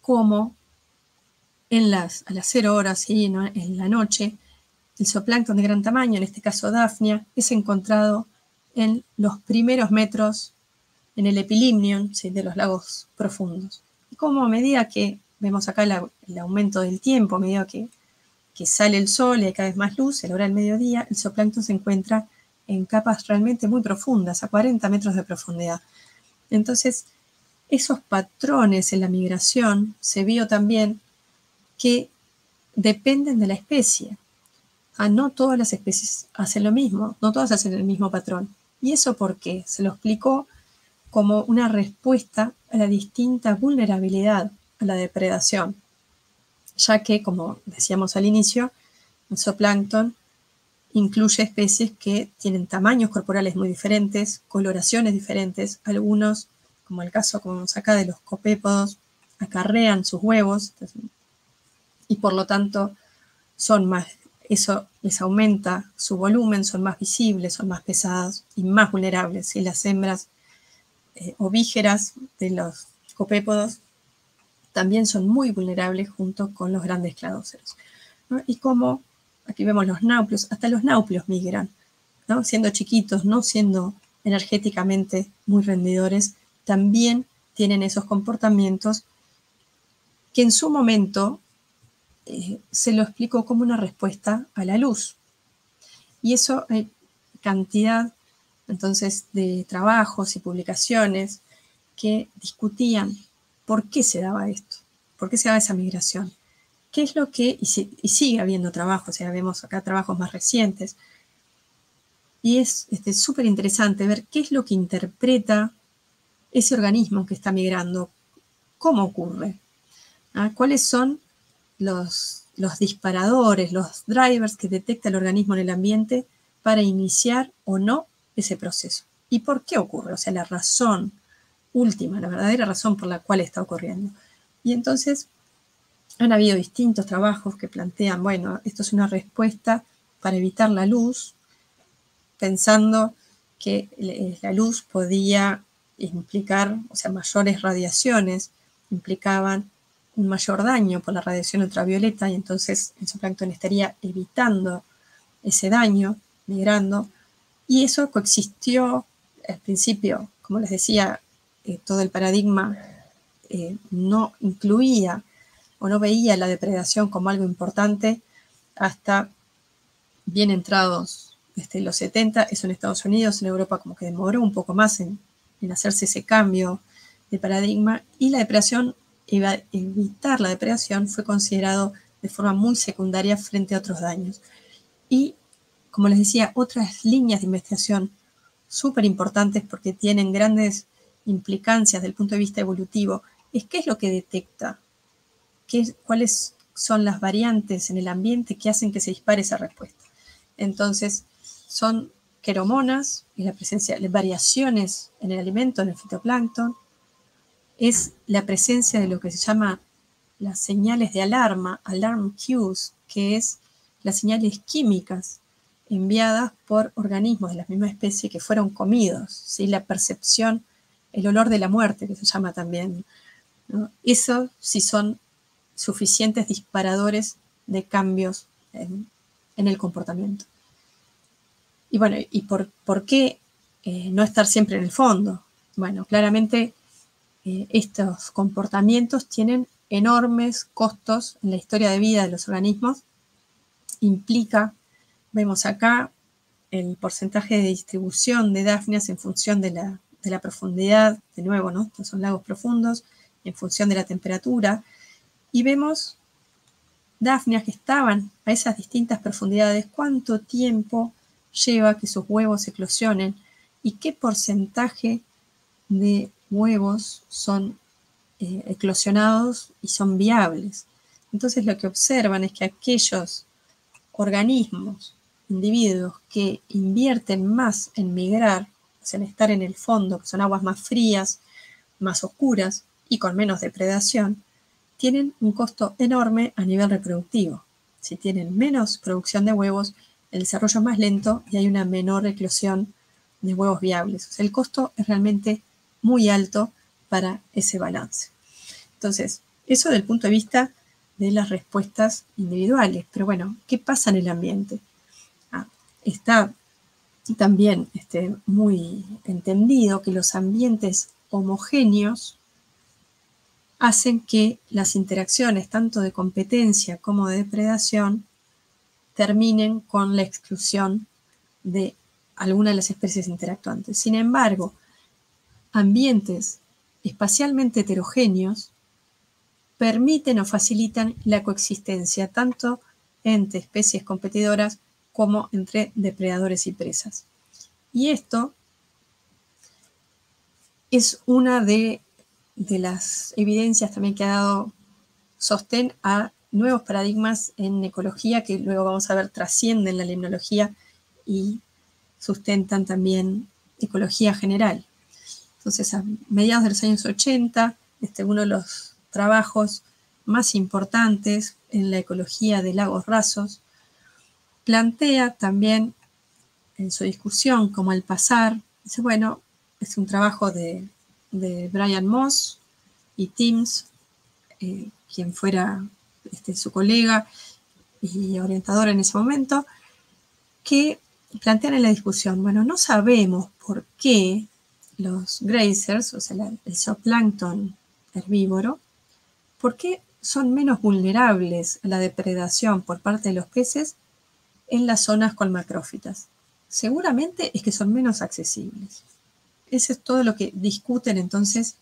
cómo en las, a las cero horas y en la noche, el zooplancton de gran tamaño, en este caso Daphnia, es encontrado en los primeros metros en el epilimnion de los lagos profundos. Y como a medida que vemos acá el aumento del tiempo, a medida que, que, sale el sol y hay cada vez más luz, la hora del mediodía, el zooplancton se encuentra en capas realmente muy profundas, a 40 metros de profundidad. Entonces, esos patrones en la migración se vio también que dependen de la especie. Ah, no todas las especies hacen lo mismo, no todas hacen el mismo patrón. ¿Y eso por qué? Se lo explicó como una respuesta a la distinta vulnerabilidad la depredación, ya que, como decíamos al inicio, el zooplancton incluye especies que tienen tamaños corporales muy diferentes, coloraciones diferentes, algunos, como el caso como de los copépodos, acarrean sus huevos y por lo tanto son más, eso les aumenta su volumen, son más visibles, son más pesadas y más vulnerables. Y las hembras eh, ovígeras de los copépodos también son muy vulnerables junto con los grandes cladóceros. Y como Aquí vemos los nauplios, hasta los nauplios migran, ¿no? siendo chiquitos, no siendo energéticamente muy rendidores, también tienen esos comportamientos que en su momento eh, se lo explicó como una respuesta a la luz. Y eso hay cantidad entonces de trabajos y publicaciones que discutían por qué se daba esto, por qué se daba esa migración. ¿Qué es lo que, y, sigue habiendo trabajo, o sea, vemos acá trabajos más recientes, y es súper este, interesante ver qué es lo que interpreta ese organismo que está migrando, cómo ocurre, ¿Ah? cuáles son los, los disparadores, los drivers que detecta el organismo en el ambiente para iniciar o no ese proceso. ¿Y por qué ocurre? O sea, la razón última, la verdadera razón por la cual está ocurriendo. Y entonces han habido distintos trabajos que plantean, bueno, esto es una respuesta para evitar la luz, pensando que eh, la luz podía implicar, o sea, mayores radiaciones, implicaban un mayor daño por la radiación ultravioleta y entonces el zooplancton estaría evitando ese daño, migrando, y eso coexistió al principio, como les decía, eh, todo el paradigma eh, no incluía o no veía la depredación como algo importante hasta bien entrados este, los 70, eso en Estados Unidos, en Europa como que demoró un poco más en, hacerse ese cambio de paradigma y la depredación, evitar la depredación fue considerado de forma muy secundaria frente a otros daños. Y, como les decía, otras líneas de investigación súper importantes porque tienen grandes implicancias desde el punto de vista evolutivo, es qué es lo que detecta cuáles son las variantes en el ambiente que hacen que se dispare esa respuesta. Entonces, son queromonas y la presencia de variaciones en el alimento, en el fitoplancton, es la presencia de lo que se llama las señales de alarma, alarm cues, que es las señales químicas enviadas por organismos de la misma especie que fueron comidos, ¿sí? la percepción, el olor de la muerte, que se llama también. Eso sí son suficientes disparadores de cambios en, el comportamiento. Y bueno, ¿y por, qué eh, no estar siempre en el fondo? Bueno, claramente eh, estos comportamientos tienen enormes costos en la historia de vida de los organismos. Implica, vemos acá, el porcentaje de distribución de Dafnias en función de la, de la profundidad, de nuevo, ¿no? Estos son lagos profundos, en función de la temperatura, y vemos Dafnias que estaban a esas distintas profundidades, cuánto tiempo lleva que sus huevos eclosionen y qué porcentaje de huevos son eh, eclosionados y son viables. Entonces lo que observan es que aquellos organismos, individuos que invierten más en migrar, en estar en el fondo, que son aguas más frías, más oscuras y con menos depredación, tienen un costo enorme a nivel reproductivo. Si tienen menos producción de huevos, el desarrollo es más lento y hay una menor eclosión de huevos viables. el costo es realmente muy alto para ese balance. Entonces, eso del punto de vista de las respuestas individuales. Pero bueno, ¿qué pasa en el ambiente? Ah, está también este, muy entendido que los ambientes homogéneos hacen que las interacciones tanto de competencia como de depredación terminen con la exclusión de algunas de las especies interactuantes. Sin embargo, ambientes espacialmente heterogéneos permiten o facilitan la coexistencia tanto entre especies competidoras como entre depredadores y presas. Y esto es una de, las evidencias también que ha dado sostén a nuevos paradigmas en ecología que luego vamos a ver trascienden la limnología y sustentan también ecología general. Entonces, a mediados de los años 80, este, uno de los trabajos más importantes en la ecología de lagos rasos plantea también en su discusión como al pasar, dice, bueno, es un trabajo de, Brian Moss y Timms, eh, quien fuera este, su colega y orientador en ese momento, que plantean en la discusión, bueno, no sabemos por qué los grazers, o sea, el zooplancton herbívoro, por qué son menos vulnerables a la depredación por parte de los peces en las zonas con macrófitas. Seguramente es que son menos accesibles. Eso es todo lo que discuten entonces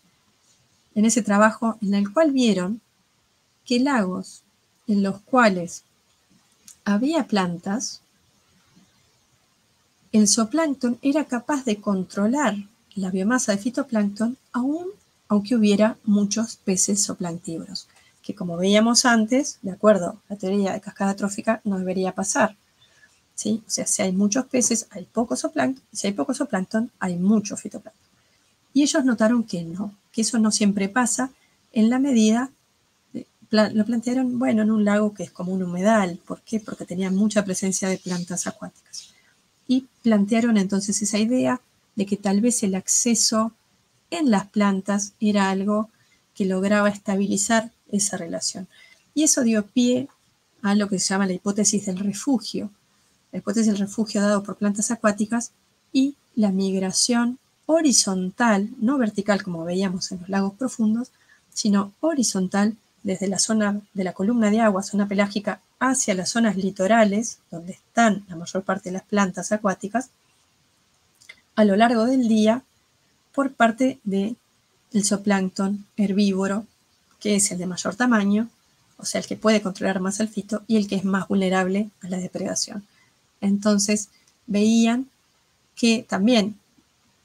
en ese trabajo en el cual vieron que lagos en los cuales había plantas, el zooplancton era capaz de controlar la biomasa de fitoplancton aún aunque hubiera muchos peces zooplanctívoros, que como veíamos antes, de acuerdo a la teoría de cascada trófica, no debería pasar. O sea, si hay muchos peces, hay poco zooplancton, si hay poco zooplancton, hay mucho fitoplancton. Y ellos notaron que no, que eso no siempre pasa en la medida, lo plantearon, bueno, en un lago que es como un humedal. ¿Por qué? Porque tenía mucha presencia de plantas acuáticas. Y plantearon entonces esa idea de que tal vez el acceso en las plantas era algo que lograba estabilizar esa relación. Y eso dio pie a lo que se llama la hipótesis del refugio, la hipótesis del refugio dado por plantas acuáticas y la migración horizontal, no vertical como veíamos en los lagos profundos, sino horizontal desde la zona de la columna de agua, zona pelágica, hacia las zonas litorales, donde están la mayor parte de las plantas acuáticas, a lo largo del día por parte del zooplancton herbívoro, que es el de mayor tamaño, o sea, el que puede controlar más el fito y el que es más vulnerable a la depredación. Entonces, veían que también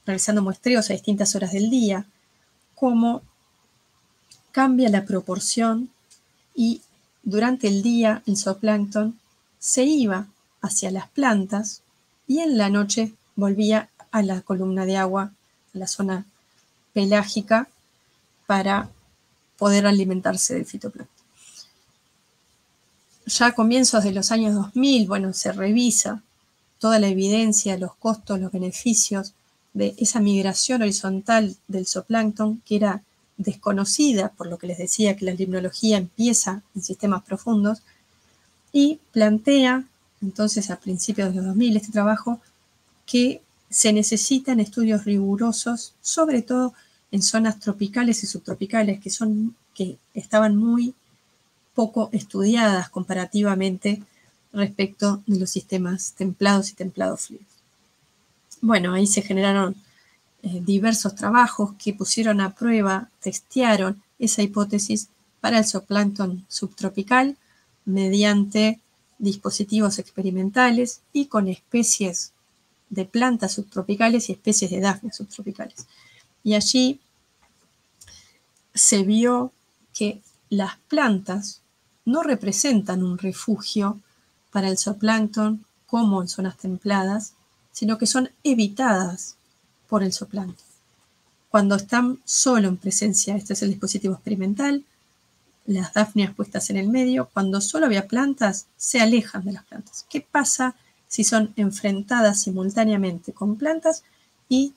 realizando muestreos a distintas horas del día, cómo cambia la proporción y durante el día el zooplancton se iba hacia las plantas y en la noche volvía a la columna de agua, a la zona pelágica, para poder alimentarse del fitoplancton. Ya a comienzos de los años 2000, bueno, se revisa toda la evidencia, los costos, los beneficios de esa migración horizontal del zooplancton que era desconocida, por lo que les decía que la limnología empieza en sistemas profundos, y plantea entonces a principios de los 2000 este trabajo que se necesitan estudios rigurosos, sobre todo en zonas tropicales y subtropicales, que, son, que estaban muy poco estudiadas comparativamente respecto de los sistemas templados y templados fríos. Bueno, ahí se generaron eh, diversos trabajos que pusieron a prueba, testearon esa hipótesis para el zooplancton subtropical mediante dispositivos experimentales y con especies de plantas subtropicales y especies de dafnias subtropicales. Y allí se vio que las plantas no representan un refugio para el zooplancton como en zonas templadas, sino que son evitadas por el zooplancton. Cuando están solo en presencia, este es el dispositivo experimental, las dafnias puestas en el medio, cuando solo había plantas, se alejan de las plantas. ¿Qué pasa si son enfrentadas simultáneamente con plantas y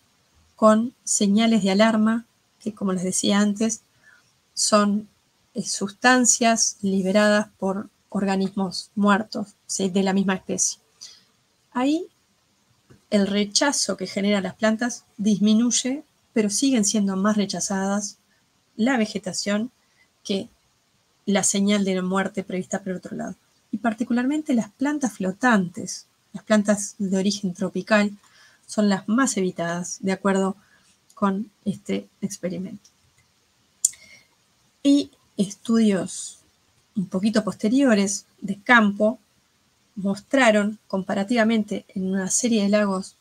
con señales de alarma, que como les decía antes, son sustancias liberadas por organismos muertos de la misma especie? Ahí el rechazo que generan las plantas disminuye, pero siguen siendo más rechazadas la vegetación que la señal de muerte prevista por otro lado. Y particularmente las plantas flotantes, las plantas de origen tropical, son las más evitadas, de acuerdo con este experimento. Y estudios un poquito posteriores de campo mostraron comparativamente en una serie de lagos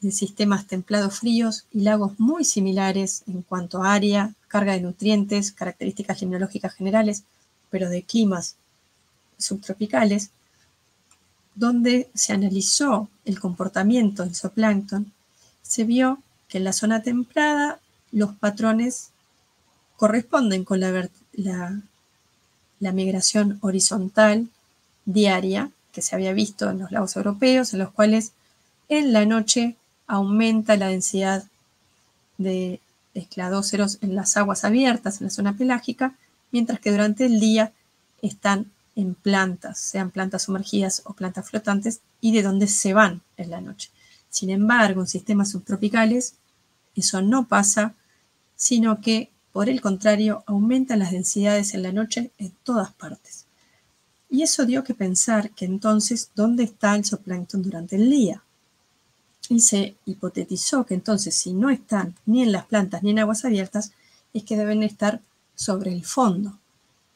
de sistemas templados fríos y lagos muy similares en cuanto a área, carga de nutrientes, características limnológicas generales, pero de climas subtropicales, donde se analizó el comportamiento del zooplancton, se vio que en la zona templada los patrones corresponden con la, la migración horizontal diaria que se había visto en los lagos europeos, en los cuales en la noche aumenta la densidad de escladóceros en las aguas abiertas, en la zona pelágica, mientras que durante el día están en plantas, sean plantas sumergidas o plantas flotantes, y de donde se van en la noche. Sin embargo, en sistemas subtropicales eso no pasa, sino que, por el contrario, aumentan las densidades en la noche en todas partes. Y eso dio que pensar que entonces, ¿dónde está el zooplancton durante el día? Y se hipotetizó que entonces, si no están ni en las plantas ni en aguas abiertas, es que deben estar sobre el fondo,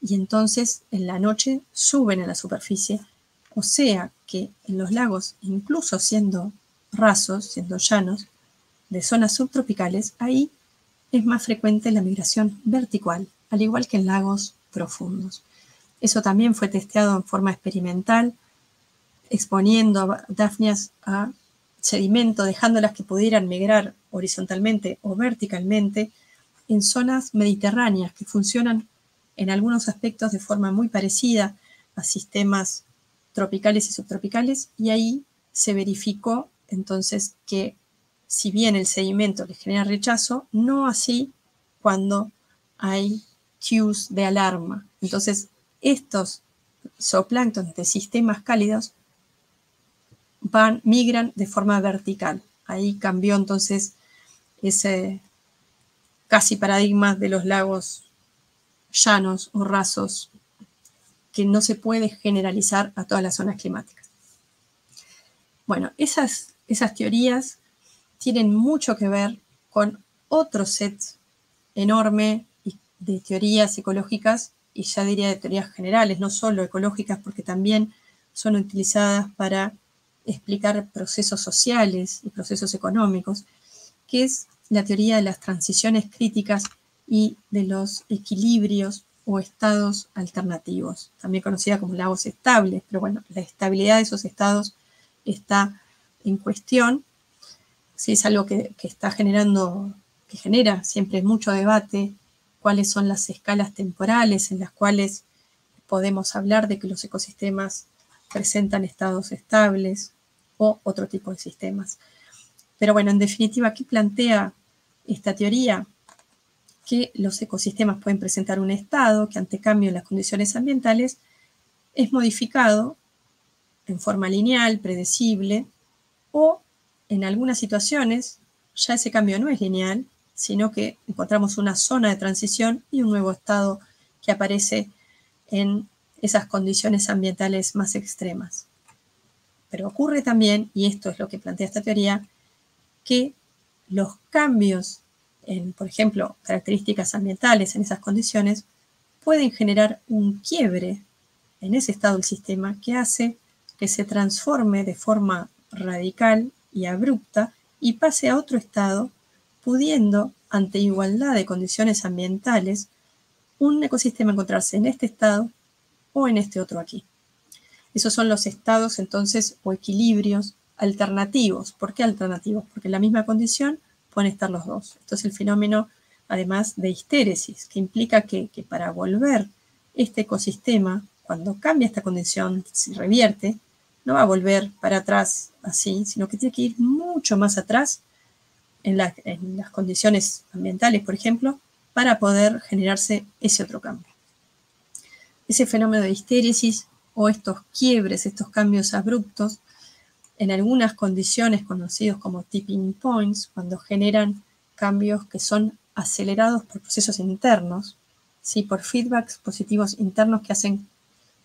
y entonces en la noche suben a la superficie. O sea que en los lagos, incluso siendo rasos, siendo llanos, de zonas subtropicales, ahí es más frecuente la migración vertical, al igual que en lagos profundos. Eso también fue testeado en forma experimental, exponiendo a dafnias a sedimento, dejándolas que pudieran migrar horizontalmente o verticalmente en zonas mediterráneas que funcionan en algunos aspectos de forma muy parecida a sistemas tropicales y subtropicales, y ahí se verificó entonces que si bien el sedimento le genera rechazo, no así cuando hay cues de alarma. Entonces, estos zooplancton de sistemas cálidos van, migran de forma vertical. Ahí cambió entonces ese casi paradigma de los lagos llanos o rasos que no se puede generalizar a todas las zonas climáticas. Bueno, esas, esas teorías tienen mucho que ver con otro set enorme de teorías ecológicas y ya diría de teorías generales, no solo ecológicas, porque también son utilizadas para explicar procesos sociales y procesos económicos, que es la teoría de las transiciones críticas y de los equilibrios o estados alternativos, también conocida como lagos estables, pero bueno, la estabilidad de esos estados está en cuestión. Si es algo que, que está generando, que genera siempre mucho debate, cuáles son las escalas temporales en las cuales podemos hablar de que los ecosistemas presentan estados estables o otro tipo de sistemas. Pero bueno, en definitiva, ¿qué plantea esta teoría? que los ecosistemas pueden presentar un estado que ante cambio en las condiciones ambientales es modificado en forma lineal, predecible, o en algunas situaciones ya ese cambio no es lineal, sino que encontramos una zona de transición y un nuevo estado que aparece en esas condiciones ambientales más extremas. Pero ocurre también, y esto es lo que plantea esta teoría, que los cambios en, por ejemplo, características ambientales en esas condiciones, pueden generar un quiebre en ese estado del sistema que hace que se transforme de forma radical y abrupta y pase a otro estado, pudiendo, ante igualdad de condiciones ambientales, un ecosistema encontrarse en este estado o en este otro aquí. Esos son los estados entonces o equilibrios alternativos. ¿Por qué alternativos? Porque en la misma condición pueden estar los dos. Esto es el fenómeno, además, de histéresis, que implica que, para volver este ecosistema, cuando cambia esta condición, se revierte, no va a volver para atrás así, sino que tiene que ir mucho más atrás en, las condiciones ambientales, por ejemplo, para poder generarse ese otro cambio. Ese fenómeno de histéresis o estos quiebres, estos cambios abruptos, en algunas condiciones conocidos como tipping points, cuando generan cambios que son acelerados por procesos internos, ¿sí? por feedbacks positivos internos que hacen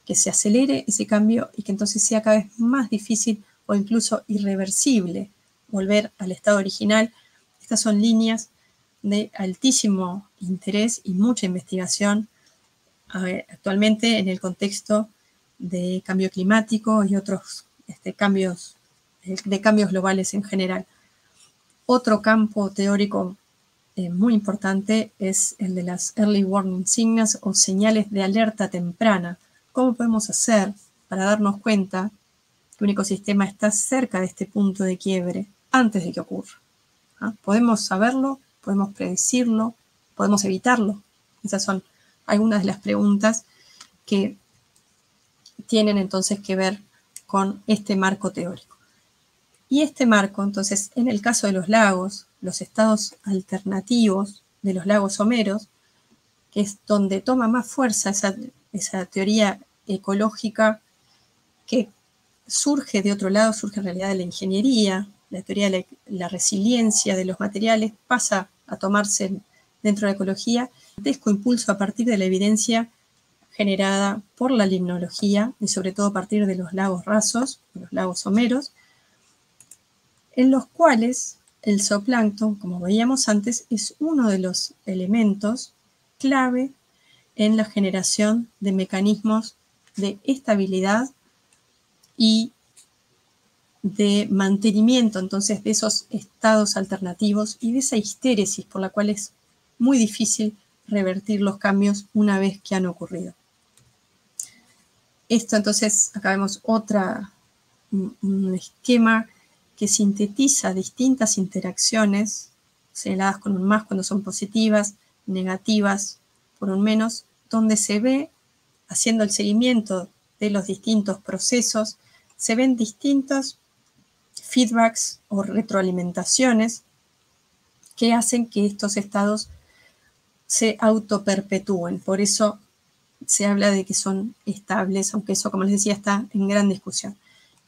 que se acelere ese cambio y que entonces sea cada vez más difícil o incluso irreversible volver al estado original. Estas son líneas de altísimo interés y mucha investigación actualmente en el contexto de cambio climático y otros este, cambios, de cambios globales en general. Otro campo teórico eh, muy importante es el de las early warning signals o señales de alerta temprana. ¿Cómo podemos hacer para darnos cuenta que un ecosistema está cerca de este punto de quiebre antes de que ocurra? ¿Ah? ¿Podemos saberlo? ¿Podemos predecirlo? ¿Podemos evitarlo? Esas son algunas de las preguntas que tienen entonces que ver con este marco teórico. Y este marco, entonces, en el caso de los lagos, los estados alternativos de los lagos someros, que es donde toma más fuerza esa, esa teoría ecológica que surge de otro lado, surge en realidad de la ingeniería, la teoría de la, resiliencia de los materiales pasa a tomarse dentro de la ecología, desco impulso a partir de la evidencia generada por la limnología y sobre todo a partir de los lagos rasos, los lagos someros, en los cuales el zooplancton, como veíamos antes, es uno de los elementos clave en la generación de mecanismos de estabilidad y de mantenimiento entonces de esos estados alternativos y de esa histéresis por la cual es muy difícil revertir los cambios una vez que han ocurrido. Esto entonces, acá vemos otra, un esquema que sintetiza distintas interacciones señaladas con un más cuando son positivas, negativas por un menos, donde se ve, haciendo el seguimiento de los distintos procesos, se ven distintos feedbacks o retroalimentaciones que hacen que estos estados se autoperpetúen. Por eso se habla de que son estables, aunque eso, como les decía, está en gran discusión.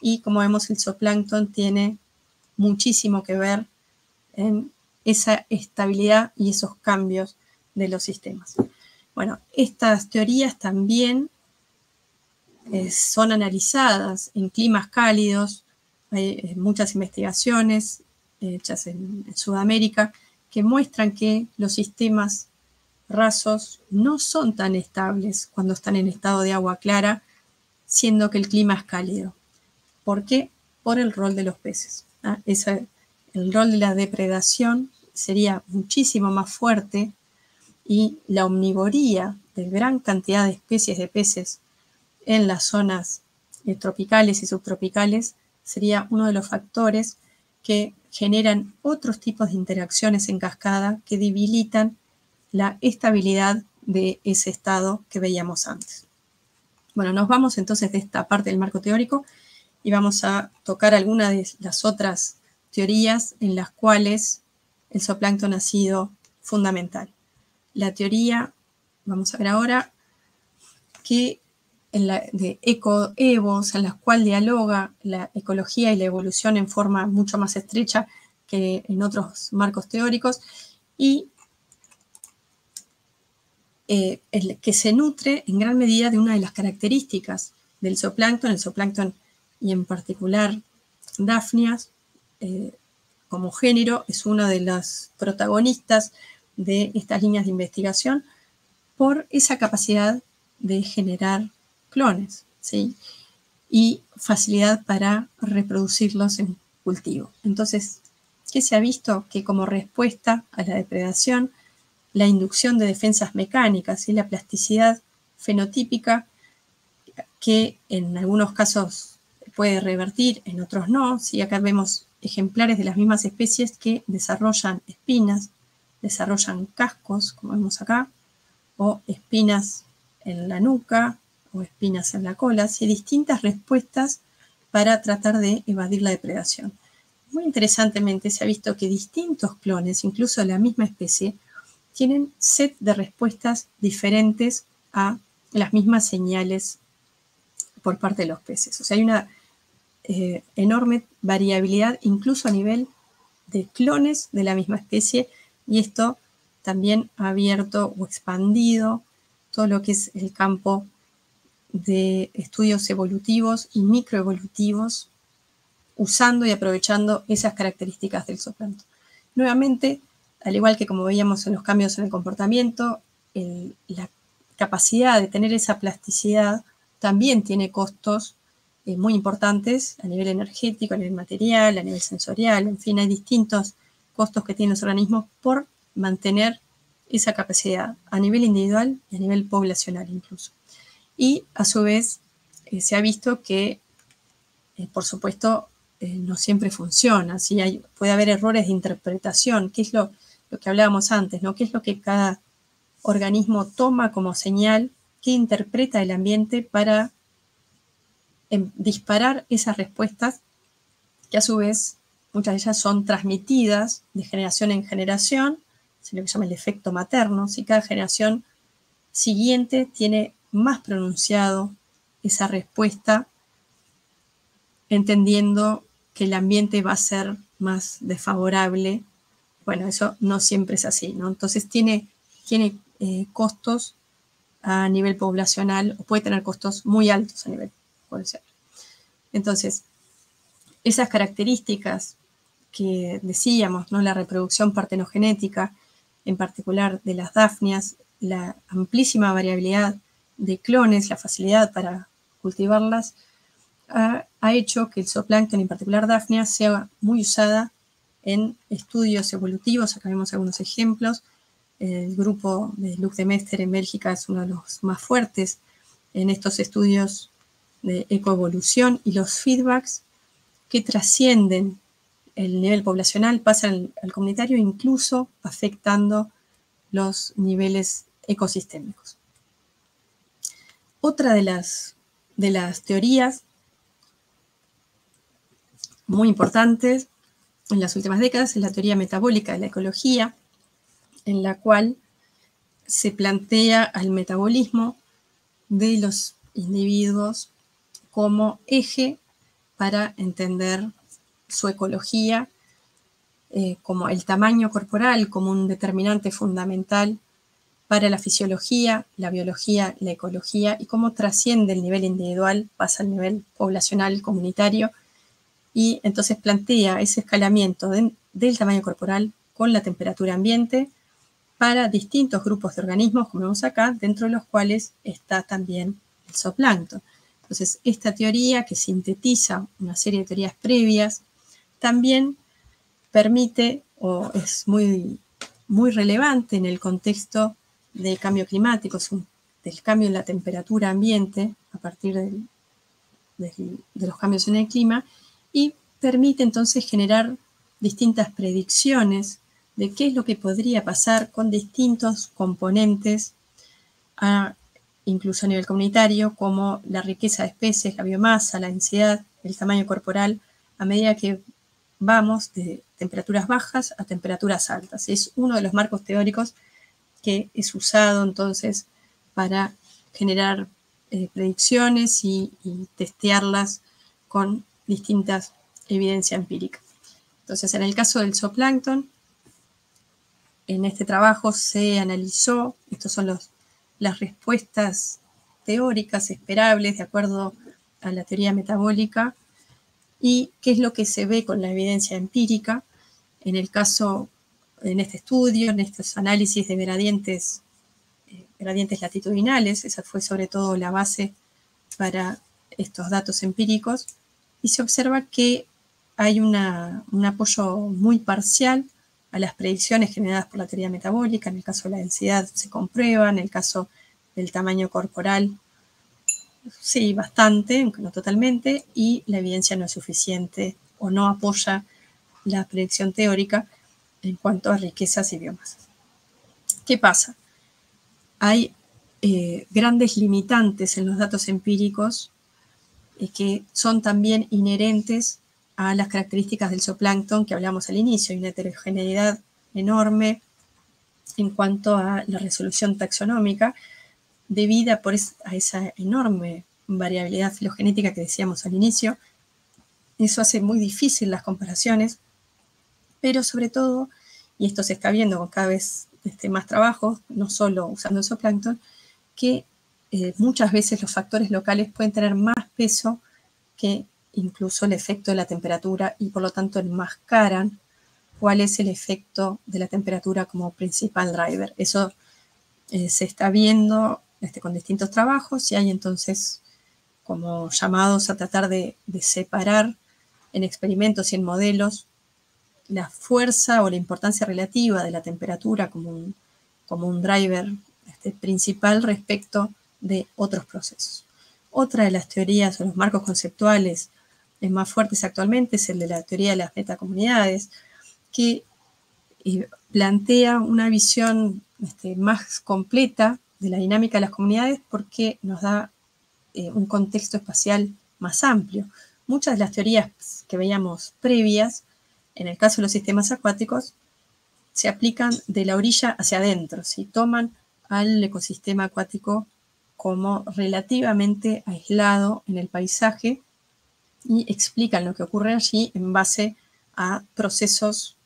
Y como vemos, el zooplancton tiene muchísimo que ver en esa estabilidad y esos cambios de los sistemas. Bueno, estas teorías también eh, son analizadas en climas cálidos. Hay eh, muchas investigaciones hechas en Sudamérica que muestran que los sistemas rasos no son tan estables cuando están en estado de agua clara, siendo que el clima es cálido. ¿Por qué? Por el rol de los peces. ¿ah? el rol de la depredación sería muchísimo más fuerte y la omnivoría de gran cantidad de especies de peces en las zonas eh, tropicales y subtropicales sería uno de los factores que generan otros tipos de interacciones en cascada que debilitan la estabilidad de ese estado que veíamos antes. Bueno, nos vamos entonces de esta parte del marco teórico y vamos a tocar algunas de las otras teorías en las cuales el zooplancton ha sido fundamental. La teoría, vamos a ver ahora, que en la, de ecoevos, en la cual dialoga la ecología y la evolución en forma mucho más estrecha que en otros marcos teóricos, y eh, que se nutre en gran medida de una de las características del zooplancton, el zooplancton y en particular Daphnias, eh, como género, es una de las protagonistas de estas líneas de investigación por esa capacidad de generar clones ¿sí? y facilidad para reproducirlos en cultivo. Entonces, ¿qué se ha visto? Que como respuesta a la depredación, la inducción de defensas mecánicas y la plasticidad fenotípica que en algunos casos puede revertir, en otros no. Si acá vemos ejemplares de las mismas especies que desarrollan espinas, desarrollan cascos, como vemos acá, o espinas en la nuca o espinas en la cola, hay distintas respuestas para tratar de evadir la depredación. Muy interesantemente se ha visto que distintos clones, incluso de la misma especie, tienen set de respuestas diferentes a las mismas señales por parte de los peces. O sea, hay una eh, enorme variabilidad incluso a nivel de clones de la misma especie y esto también ha abierto o expandido todo lo que es el campo de estudios evolutivos y microevolutivos usando y aprovechando esas características del zooplancton. Nuevamente, al igual que como veíamos en los cambios en el comportamiento, la capacidad de tener esa plasticidad también tiene costos eh, muy importantes a nivel energético, a nivel material, a nivel sensorial, en fin, hay distintos costos que tienen los organismos por mantener esa capacidad a nivel individual y a nivel poblacional incluso. Y a su vez eh, se ha visto que, eh, por supuesto, no siempre funciona, puede haber errores de interpretación, que es lo, lo que hablábamos antes, ¿no? ¿Qué es lo que cada organismo toma como señal que interpreta el ambiente para em, disparar esas respuestas que a su vez muchas de ellas son transmitidas de generación en generación, es lo que se llama el efecto materno, si cada generación siguiente tiene más pronunciado esa respuesta, entendiendo que el ambiente va a ser más desfavorable. Bueno, eso no siempre es así, ¿no? Entonces tiene, tiene eh, costos a nivel poblacional o puede tener costos muy altos a nivel poblacional. Entonces, esas características que decíamos, ¿no? la reproducción partenogenética, en particular de las dafnias, la amplísima variabilidad de clones, la facilidad para cultivarlas, ha, hecho que el zooplancton, en particular dafnia, sea muy usada en estudios evolutivos. Acá vemos algunos ejemplos el grupo de Luc de Mester en Bélgica es uno de los más fuertes en estos estudios de ecoevolución y los feedbacks que trascienden el nivel poblacional pasan al, comunitario, incluso afectando los niveles ecosistémicos. Otra de las, de las teorías muy importantes en las últimas décadas es la teoría metabólica de la ecología, en la cual se plantea al metabolismo de los individuos como eje para entender su ecología, eh, como el tamaño corporal como un determinante fundamental para la fisiología, la biología, la ecología y cómo trasciende el nivel individual, pasa al nivel poblacional, comunitario, y entonces plantea ese escalamiento del tamaño corporal con la temperatura ambiente, para distintos grupos de organismos, como vemos acá, dentro de los cuales está también el zooplancton. Entonces, esta teoría que sintetiza una serie de teorías previas, también permite o es muy, muy relevante en el contexto del cambio climático, del cambio en la temperatura ambiente a partir de los cambios en el clima y permite entonces generar distintas predicciones de qué es lo que podría pasar con distintos componentes, incluso a nivel comunitario, como la riqueza de especies, la biomasa, la densidad, el tamaño corporal, a medida que vamos de temperaturas bajas a temperaturas altas. Es uno de los marcos teóricos que es usado entonces para generar eh, predicciones y, testearlas con distintas evidencia empírica. Entonces, en el caso del zooplancton, en este trabajo se analizó, estas son los, las respuestas teóricas esperables de acuerdo a la teoría metabólica y qué es lo que se ve con la evidencia empírica. En el caso, en este estudio, en estos análisis de gradientes, eh, gradientes latitudinales, esa fue sobre todo la base para estos datos empíricos, y se observa que hay una, un apoyo muy parcial a las predicciones generadas por la teoría metabólica, en el caso de la densidad se comprueba, en el caso del tamaño corporal, sí, bastante, no totalmente, y la evidencia no es suficiente o no apoya la predicción teórica en cuanto a riquezas y biomasas. ¿Qué pasa? Hay eh, grandes limitantes en los datos empíricos eh, que son también inherentes a las características del zooplancton que hablamos al inicio. Hay una heterogeneidad enorme en cuanto a la resolución taxonómica debida por a esa enorme variabilidad filogenética que decíamos al inicio. Eso hace muy difícil las comparaciones, pero sobre todo, y esto se está viendo con cada vez este, más trabajo, no solo usando el zooplancton, que eh, muchas veces los factores locales pueden tener más peso que incluso el efecto de la temperatura y por lo tanto enmascaran cuál es el efecto de la temperatura como principal driver. Eso eh, se está viendo este, con distintos trabajos y hay entonces como llamados a tratar de, separar en experimentos y en modelos la fuerza o la importancia relativa de la temperatura como un, como un driver este, principal respecto de otros procesos. Otra de las teorías o los marcos conceptuales más fuertes actualmente es el de la teoría de las metacomunidades, que eh, plantea una visión este, más completa de la dinámica de las comunidades porque nos da eh, un contexto espacial más amplio. Muchas de las teorías que veíamos previas, en el caso de los sistemas acuáticos, se aplican de la orilla hacia adentro, si toman al ecosistema acuático como relativamente aislado en el paisaje y explican lo que ocurre allí en base a procesos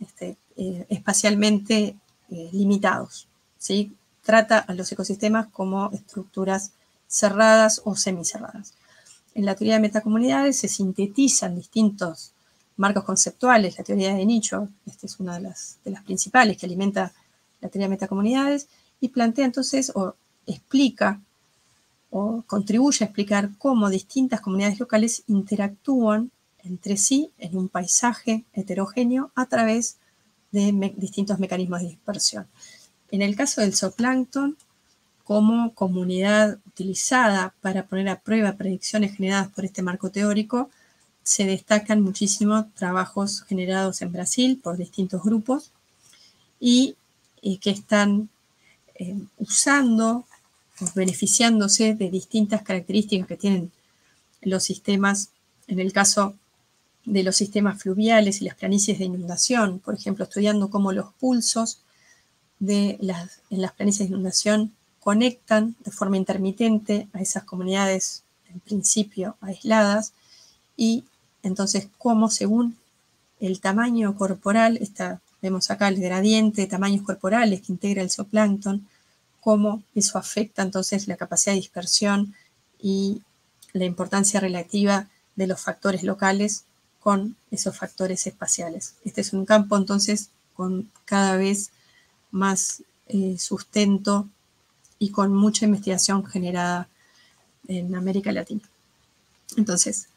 este, eh, espacialmente eh, limitados. ¿sí? Trata a los ecosistemas como estructuras cerradas o semicerradas. En la teoría de metacomunidades se sintetizan distintos marcos conceptuales. La teoría de nicho, esta es una de las, de las principales que alimenta la teoría de metacomunidades, y plantea entonces o explica o contribuye a explicar cómo distintas comunidades locales interactúan entre sí en un paisaje heterogéneo a través de distintos mecanismos de dispersión. En el caso del zooplancton, como comunidad utilizada para poner a prueba predicciones generadas por este marco teórico, se destacan muchísimo trabajos generados en Brasil por distintos grupos y, que están eh, usando beneficiándose de distintas características que tienen los sistemas, en el caso de los sistemas fluviales y las planicies de inundación, por ejemplo, estudiando cómo los pulsos de las, en las planicies de inundación conectan de forma intermitente a esas comunidades, en principio aisladas, y entonces cómo según el tamaño corporal, está, vemos acá el gradiente de tamaños corporales que integra el zooplancton, cómo eso afecta entonces la capacidad de dispersión y la importancia relativa de los factores locales con esos factores espaciales. Este es un campo entonces con cada vez más eh, sustento y con mucha investigación generada en América Latina. Entonces,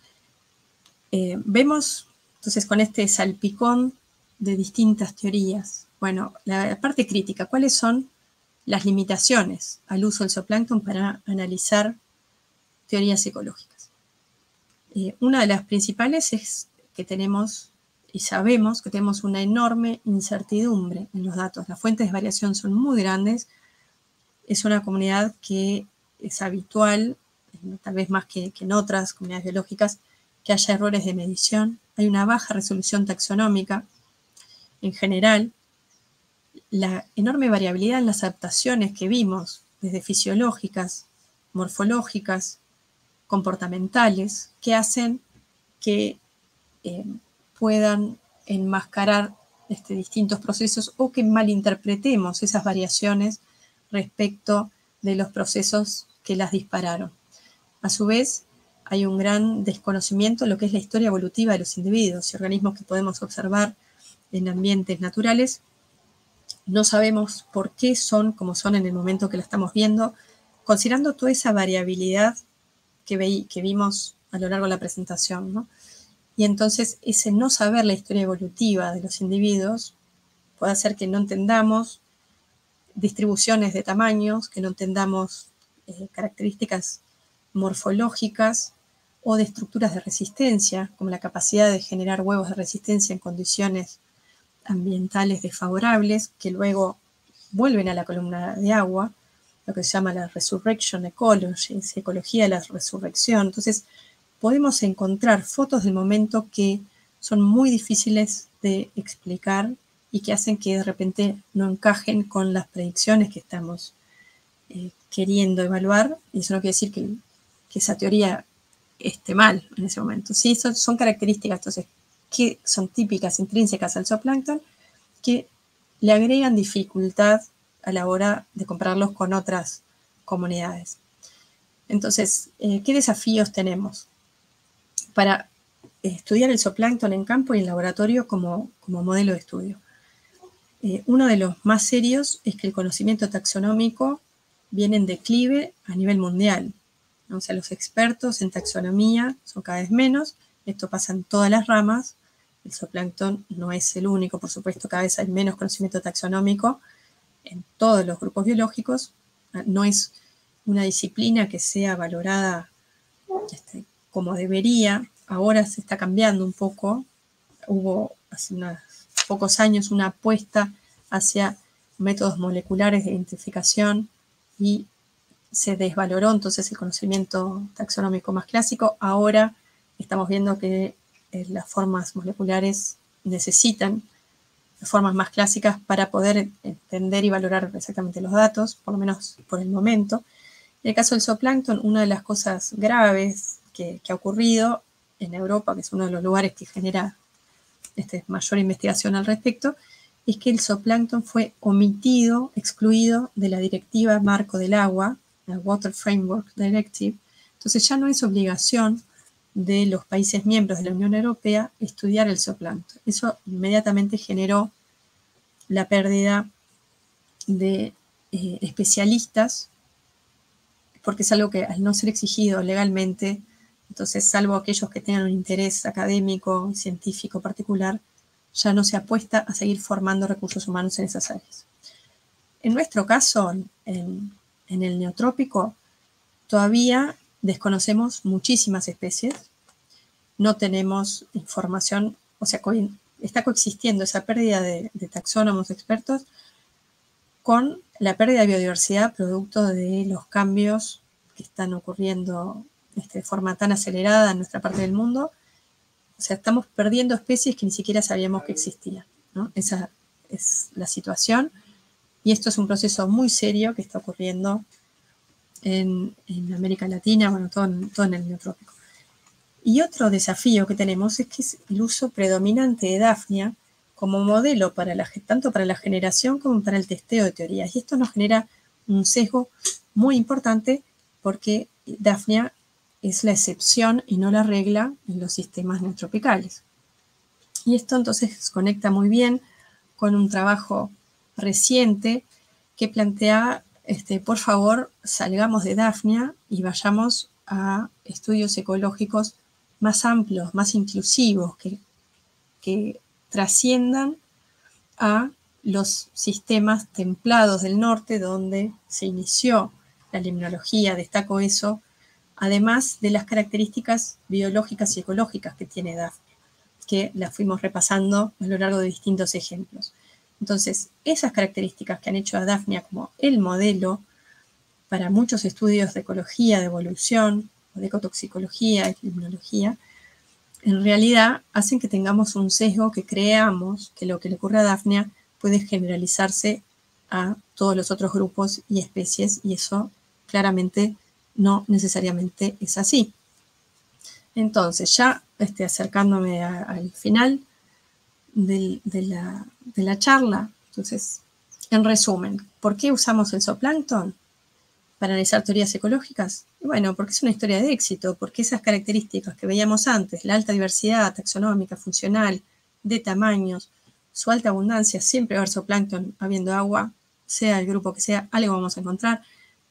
eh, vemos entonces con este salpicón de distintas teorías. Bueno, la parte crítica, ¿cuáles son las limitaciones al uso del zooplancton para analizar teorías ecológicas? Eh, una de las principales es que tenemos y sabemos que tenemos una enorme incertidumbre en los datos. Las fuentes de variación son muy grandes. Es una comunidad que es habitual, tal vez más que, en otras comunidades biológicas, que haya errores de medición. Hay una baja resolución taxonómica en general. La enorme variabilidad en las adaptaciones que vimos, desde fisiológicas, morfológicas, comportamentales, que hacen que eh, puedan enmascarar este, distintos procesos o que malinterpretemos esas variaciones respecto de los procesos que las dispararon. A su vez, hay un gran desconocimiento de lo que es la historia evolutiva de los individuos y organismos que podemos observar en ambientes naturales. No sabemos por qué son como son en el momento que la estamos viendo, considerando toda esa variabilidad que, que vimos a lo largo de la presentación. ¿no? Y entonces ese no saber la historia evolutiva de los individuos puede hacer que no entendamos distribuciones de tamaños, que no entendamos eh, características morfológicas o de estructuras de resistencia, como la capacidad de generar huevos de resistencia en condiciones ambientales desfavorables, que luego vuelven a la columna de agua, lo que se llama la resurrection ecology, ecología de la resurrección. Entonces, podemos encontrar fotos del momento que son muy difíciles de explicar y que hacen que de repente no encajen con las predicciones que estamos eh, queriendo evaluar. Y eso no quiere decir que, esa teoría esté mal en ese momento. Sí, son, son características entonces que son típicas, intrínsecas al zooplancton, que le agregan dificultad a la hora de compararlos con otras comunidades. Entonces, eh, ¿qué desafíos tenemos? para estudiar el zooplancton en campo y en laboratorio como, como modelo de estudio. Eh, uno de los más serios es que el conocimiento taxonómico viene en declive a nivel mundial. O sea, los expertos en taxonomía son cada vez menos, esto pasa en todas las ramas, el zooplancton no es el único, por supuesto, cada vez hay menos conocimiento taxonómico en todos los grupos biológicos, no es una disciplina que sea valorada este, como debería, ahora se está cambiando un poco, hubo hace unos pocos años una apuesta hacia métodos moleculares de identificación y se desvaloró entonces el conocimiento taxonómico más clásico. Ahora estamos viendo que eh, las formas moleculares necesitan formas más clásicas para poder entender y valorar exactamente los datos, por lo menos por el momento. En el caso del zooplancton, una de las cosas graves que, ha ocurrido en Europa, que es uno de los lugares que genera este, mayor investigación al respecto, es que el zooplancton fue omitido, excluido de la directiva marco del agua, la Water Framework Directive. Entonces ya no es obligación de los países miembros de la Unión Europea estudiar el zooplancton. Eso inmediatamente generó la pérdida de eh, especialistas, porque es algo que al no ser exigido legalmente, entonces salvo aquellos que tengan un interés académico, científico particular, ya no se apuesta a seguir formando recursos humanos en esas áreas. En nuestro caso, en, en el neotrópico, todavía desconocemos muchísimas especies, no tenemos información, o sea, está coexistiendo esa pérdida de, taxónomos expertos con la pérdida de biodiversidad producto de los cambios que están ocurriendo este, de forma tan acelerada en nuestra parte del mundo. O sea, estamos perdiendo especies que ni siquiera sabíamos que existían. Esa es la situación. Y esto es un proceso muy serio que está ocurriendo en, América Latina, bueno, todo en, el neotrópico. Y otro desafío que tenemos es que es el uso predominante de Daphnia como modelo para la, tanto para la generación como para el testeo de teorías. Y esto nos genera un sesgo muy importante porque Daphnia es la excepción y no la regla en los sistemas neotropicales. Y esto entonces conecta muy bien con un trabajo reciente que plantea este, por favor, salgamos de Dafnia y vayamos a estudios ecológicos más amplios, más inclusivos, que, que trasciendan a los sistemas templados del norte donde se inició la limnología, destaco eso, además de las características biológicas y ecológicas que tiene Dafnia, que las fuimos repasando a lo largo de distintos ejemplos. Entonces, esas características que han hecho a Daphnia como el modelo para muchos estudios de ecología, de evolución, o de ecotoxicología, de criminología, en realidad hacen que tengamos un sesgo que creamos que lo que le ocurre a Daphnia puede generalizarse a todos los otros grupos y especies, y eso claramente no necesariamente es así. Entonces, ya este, acercándome al final, de, la, charla. Entonces, en resumen, ¿por qué usamos el zooplancton? Para analizar teorías ecológicas. Bueno, porque es una historia de éxito, porque esas características que veíamos antes, la alta diversidad taxonómica, funcional, de tamaños, su alta abundancia, siempre haber zooplancton habiendo agua, sea el grupo que sea, algo vamos a encontrar,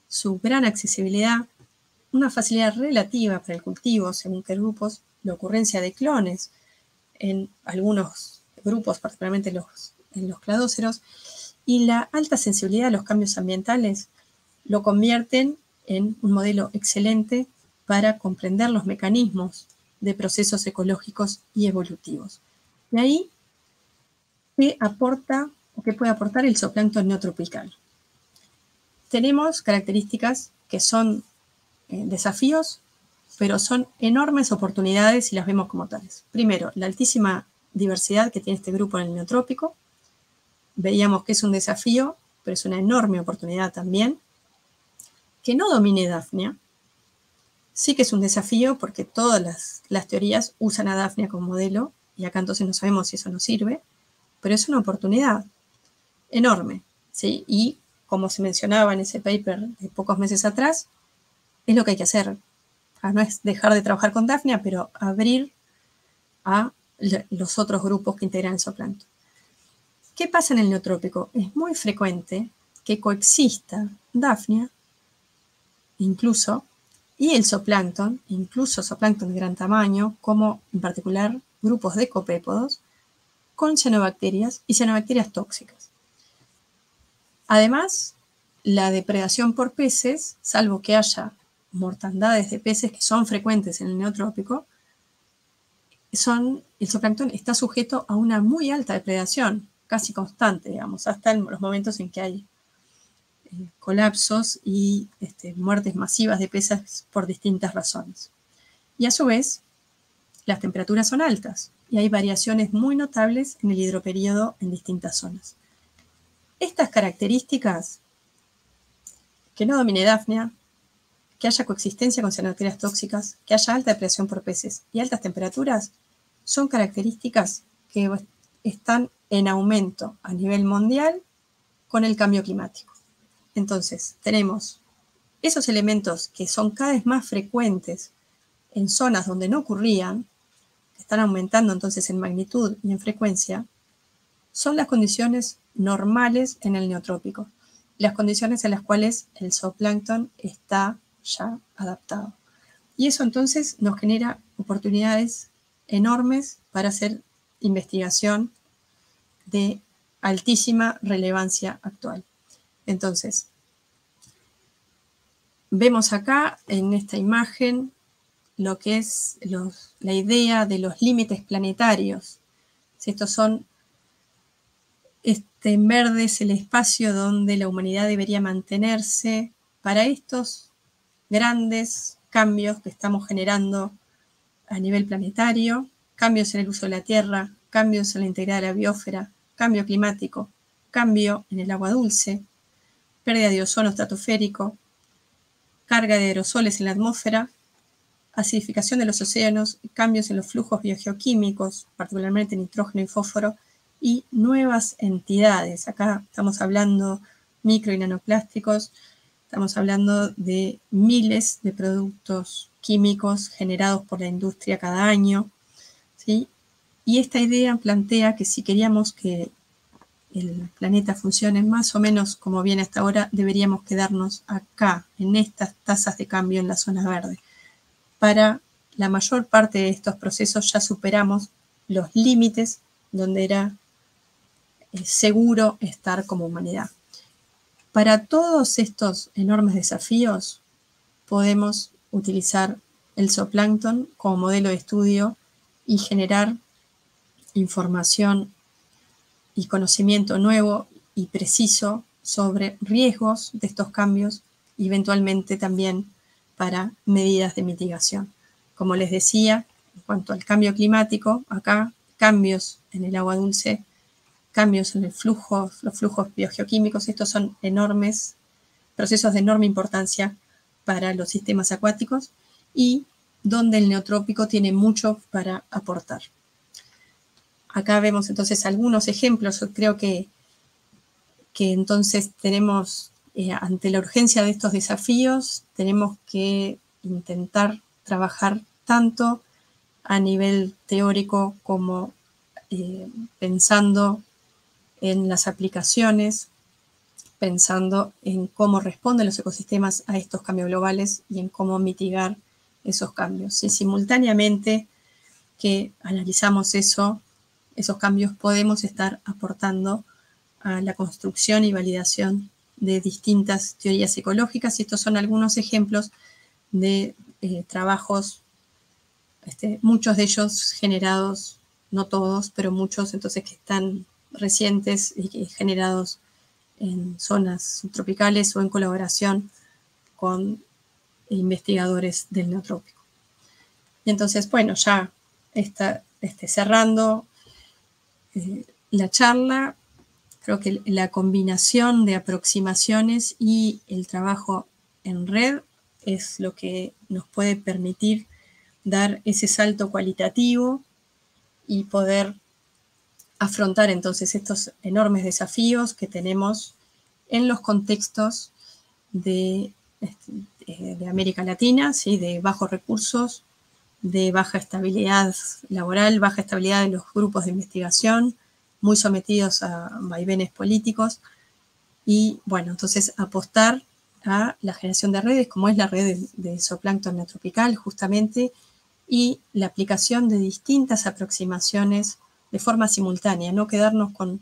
su gran accesibilidad, una facilidad relativa para el cultivo, según qué grupos, la ocurrencia de clones en algunos grupos, particularmente los, en los cladóceros, y la alta sensibilidad a los cambios ambientales lo convierten en un modelo excelente para comprender los mecanismos de procesos ecológicos y evolutivos. De ahí, ¿qué aporta o qué puede aportar el zooplancton neotropical? Tenemos características que son eh, desafíos, pero son enormes oportunidades y las vemos como tales. Primero, la altísima diversidad que tiene este grupo en el neotrópico. Veíamos que es un desafío, pero es una enorme oportunidad también. Que no domine Dafnia. Sí que es un desafío porque todas las, teorías usan a Dafnia como modelo y acá entonces no sabemos si eso nos sirve, pero es una oportunidad enorme. ¿sí? Y como se mencionaba en ese paper de pocos meses atrás, es lo que hay que hacer. no es dejar de trabajar con Daphnia, pero abrir a los otros grupos que integran el zooplancton. ¿Qué pasa en el neotrópico? Es muy frecuente que coexista Daphnia, incluso, y el zooplancton, incluso zooplancton de gran tamaño, como en particular grupos de copépodos, con cianobacterias y cianobacterias tóxicas. Además, la depredación por peces, salvo que haya mortandades de peces que son frecuentes en el neotrópico, son, el zooplancton está sujeto a una muy alta depredación, casi constante, digamos, hasta los momentos en que hay eh, colapsos y este, muertes masivas de peces por distintas razones. Y a su vez, las temperaturas son altas y hay variaciones muy notables en el hidroperíodo en distintas zonas. Estas características, que no domine Daphnia, que haya coexistencia con cianobacterias tóxicas, que haya alta depresión por peces y altas temperaturas, son características que están en aumento a nivel mundial con el cambio climático. Entonces, tenemos esos elementos que son cada vez más frecuentes en zonas donde no ocurrían, que están aumentando entonces en magnitud y en frecuencia, son las condiciones normales en el neotrópico, las condiciones en las cuales el zooplancton está ya adaptado. Y eso entonces nos genera oportunidades enormes para hacer investigación de altísima relevancia actual. Entonces, vemos acá en esta imagen lo que es la idea de los límites planetarios. Estos son, este en verde es el espacio donde la humanidad debería mantenerse para estos grandes cambios que estamos generando a nivel planetario, cambios en el uso de la tierra, cambios en la integridad de la biosfera, cambio climático, cambio en el agua dulce, pérdida de ozono estratosférico, carga de aerosoles en la atmósfera, acidificación de los océanos, cambios en los flujos biogeoquímicos, particularmente nitrógeno y fósforo, y nuevas entidades. Acá estamos hablando micro y nanoplásticos, Estamos hablando de miles de productos químicos generados por la industria cada año. ¿sí? Y esta idea plantea que si queríamos que el planeta funcione más o menos como viene hasta ahora, deberíamos quedarnos acá, en estas tasas de cambio en la zona verde. Para la mayor parte de estos procesos ya superamos los límites donde era eh, seguro estar como humanidad. Para todos estos enormes desafíos podemos utilizar el zooplancton como modelo de estudio y generar información y conocimiento nuevo y preciso sobre riesgos de estos cambios eventualmente también para medidas de mitigación. Como les decía, en cuanto al cambio climático, acá cambios en el agua dulce cambios en el flujo, los flujos biogeoquímicos. Estos son enormes, procesos de enorme importancia para los sistemas acuáticos y donde el neotrópico tiene mucho para aportar. Acá vemos entonces algunos ejemplos. creo que, que entonces tenemos, eh, ante la urgencia de estos desafíos, tenemos que intentar trabajar tanto a nivel teórico como eh, pensando en las aplicaciones, pensando en cómo responden los ecosistemas a estos cambios globales y en cómo mitigar esos cambios. Y simultáneamente que analizamos eso, esos cambios, podemos estar aportando a la construcción y validación de distintas teorías ecológicas. Y estos son algunos ejemplos de eh, trabajos, este, muchos de ellos generados, no todos, pero muchos entonces que están recientes y generados en zonas subtropicales o en colaboración con investigadores del neotrópico. Y entonces, bueno, ya está este, cerrando eh, la charla, creo que la combinación de aproximaciones y el trabajo en red es lo que nos puede permitir dar ese salto cualitativo y poder afrontar entonces estos enormes desafíos que tenemos en los contextos de, este, eh, de América Latina, ¿sí? de bajos recursos, de baja estabilidad laboral, baja estabilidad de los grupos de investigación, muy sometidos a vaivenes políticos. Y bueno, entonces apostar a la generación de redes, como es la red de zooplancton neotropical, justamente, y la aplicación de distintas aproximaciones de forma simultánea, no quedarnos con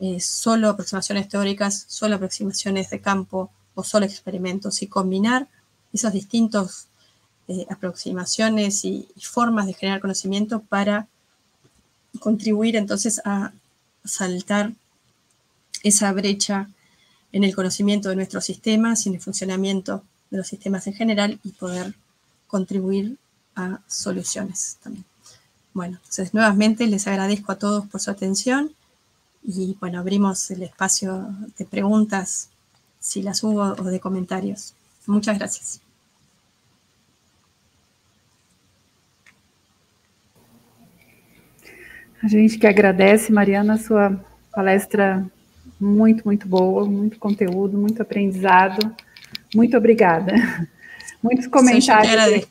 eh, solo aproximaciones teóricas, solo aproximaciones de campo o solo experimentos y combinar esas distintas eh, aproximaciones y, formas de generar conocimiento para contribuir entonces a saltar esa brecha en el conocimiento de nuestros sistemas y en el funcionamiento de los sistemas en general y poder contribuir a soluciones también. Bueno, entonces nuevamente les agradezco a todos por su atención y bueno, abrimos el espacio de preguntas, si las hubo, o de comentarios. Muchas gracias. A gente que agradece, Mariana, sua palestra muito, muito boa, muito conteúdo, muito aprendizado. Muito obrigada. Muitos comentários.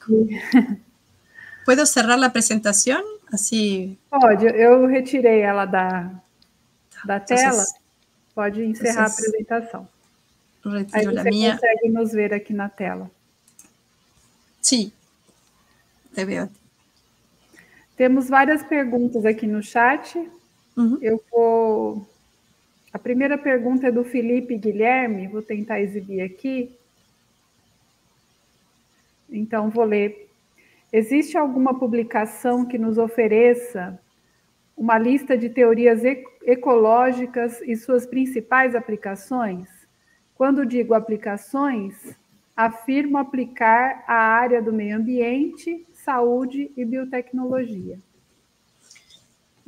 ¿Puedo cerrar a apresentação? Assim. Pode, eu retirei ela da, da tela, pode encerrar a apresentação. Aí você minha... consegue nos ver aqui na tela. Sim, te veo. Temos várias perguntas aqui no chat. Uhum. Eu vou. A primeira pergunta é do Felipe Guilherme, vou tentar exibir aqui. Então, vou ler. Existe alguma publicação que nos ofereça uma lista de teorias ecológicas e suas principais aplicações? Quando digo aplicações, afirmo aplicar a área do meio ambiente, saúde e biotecnologia.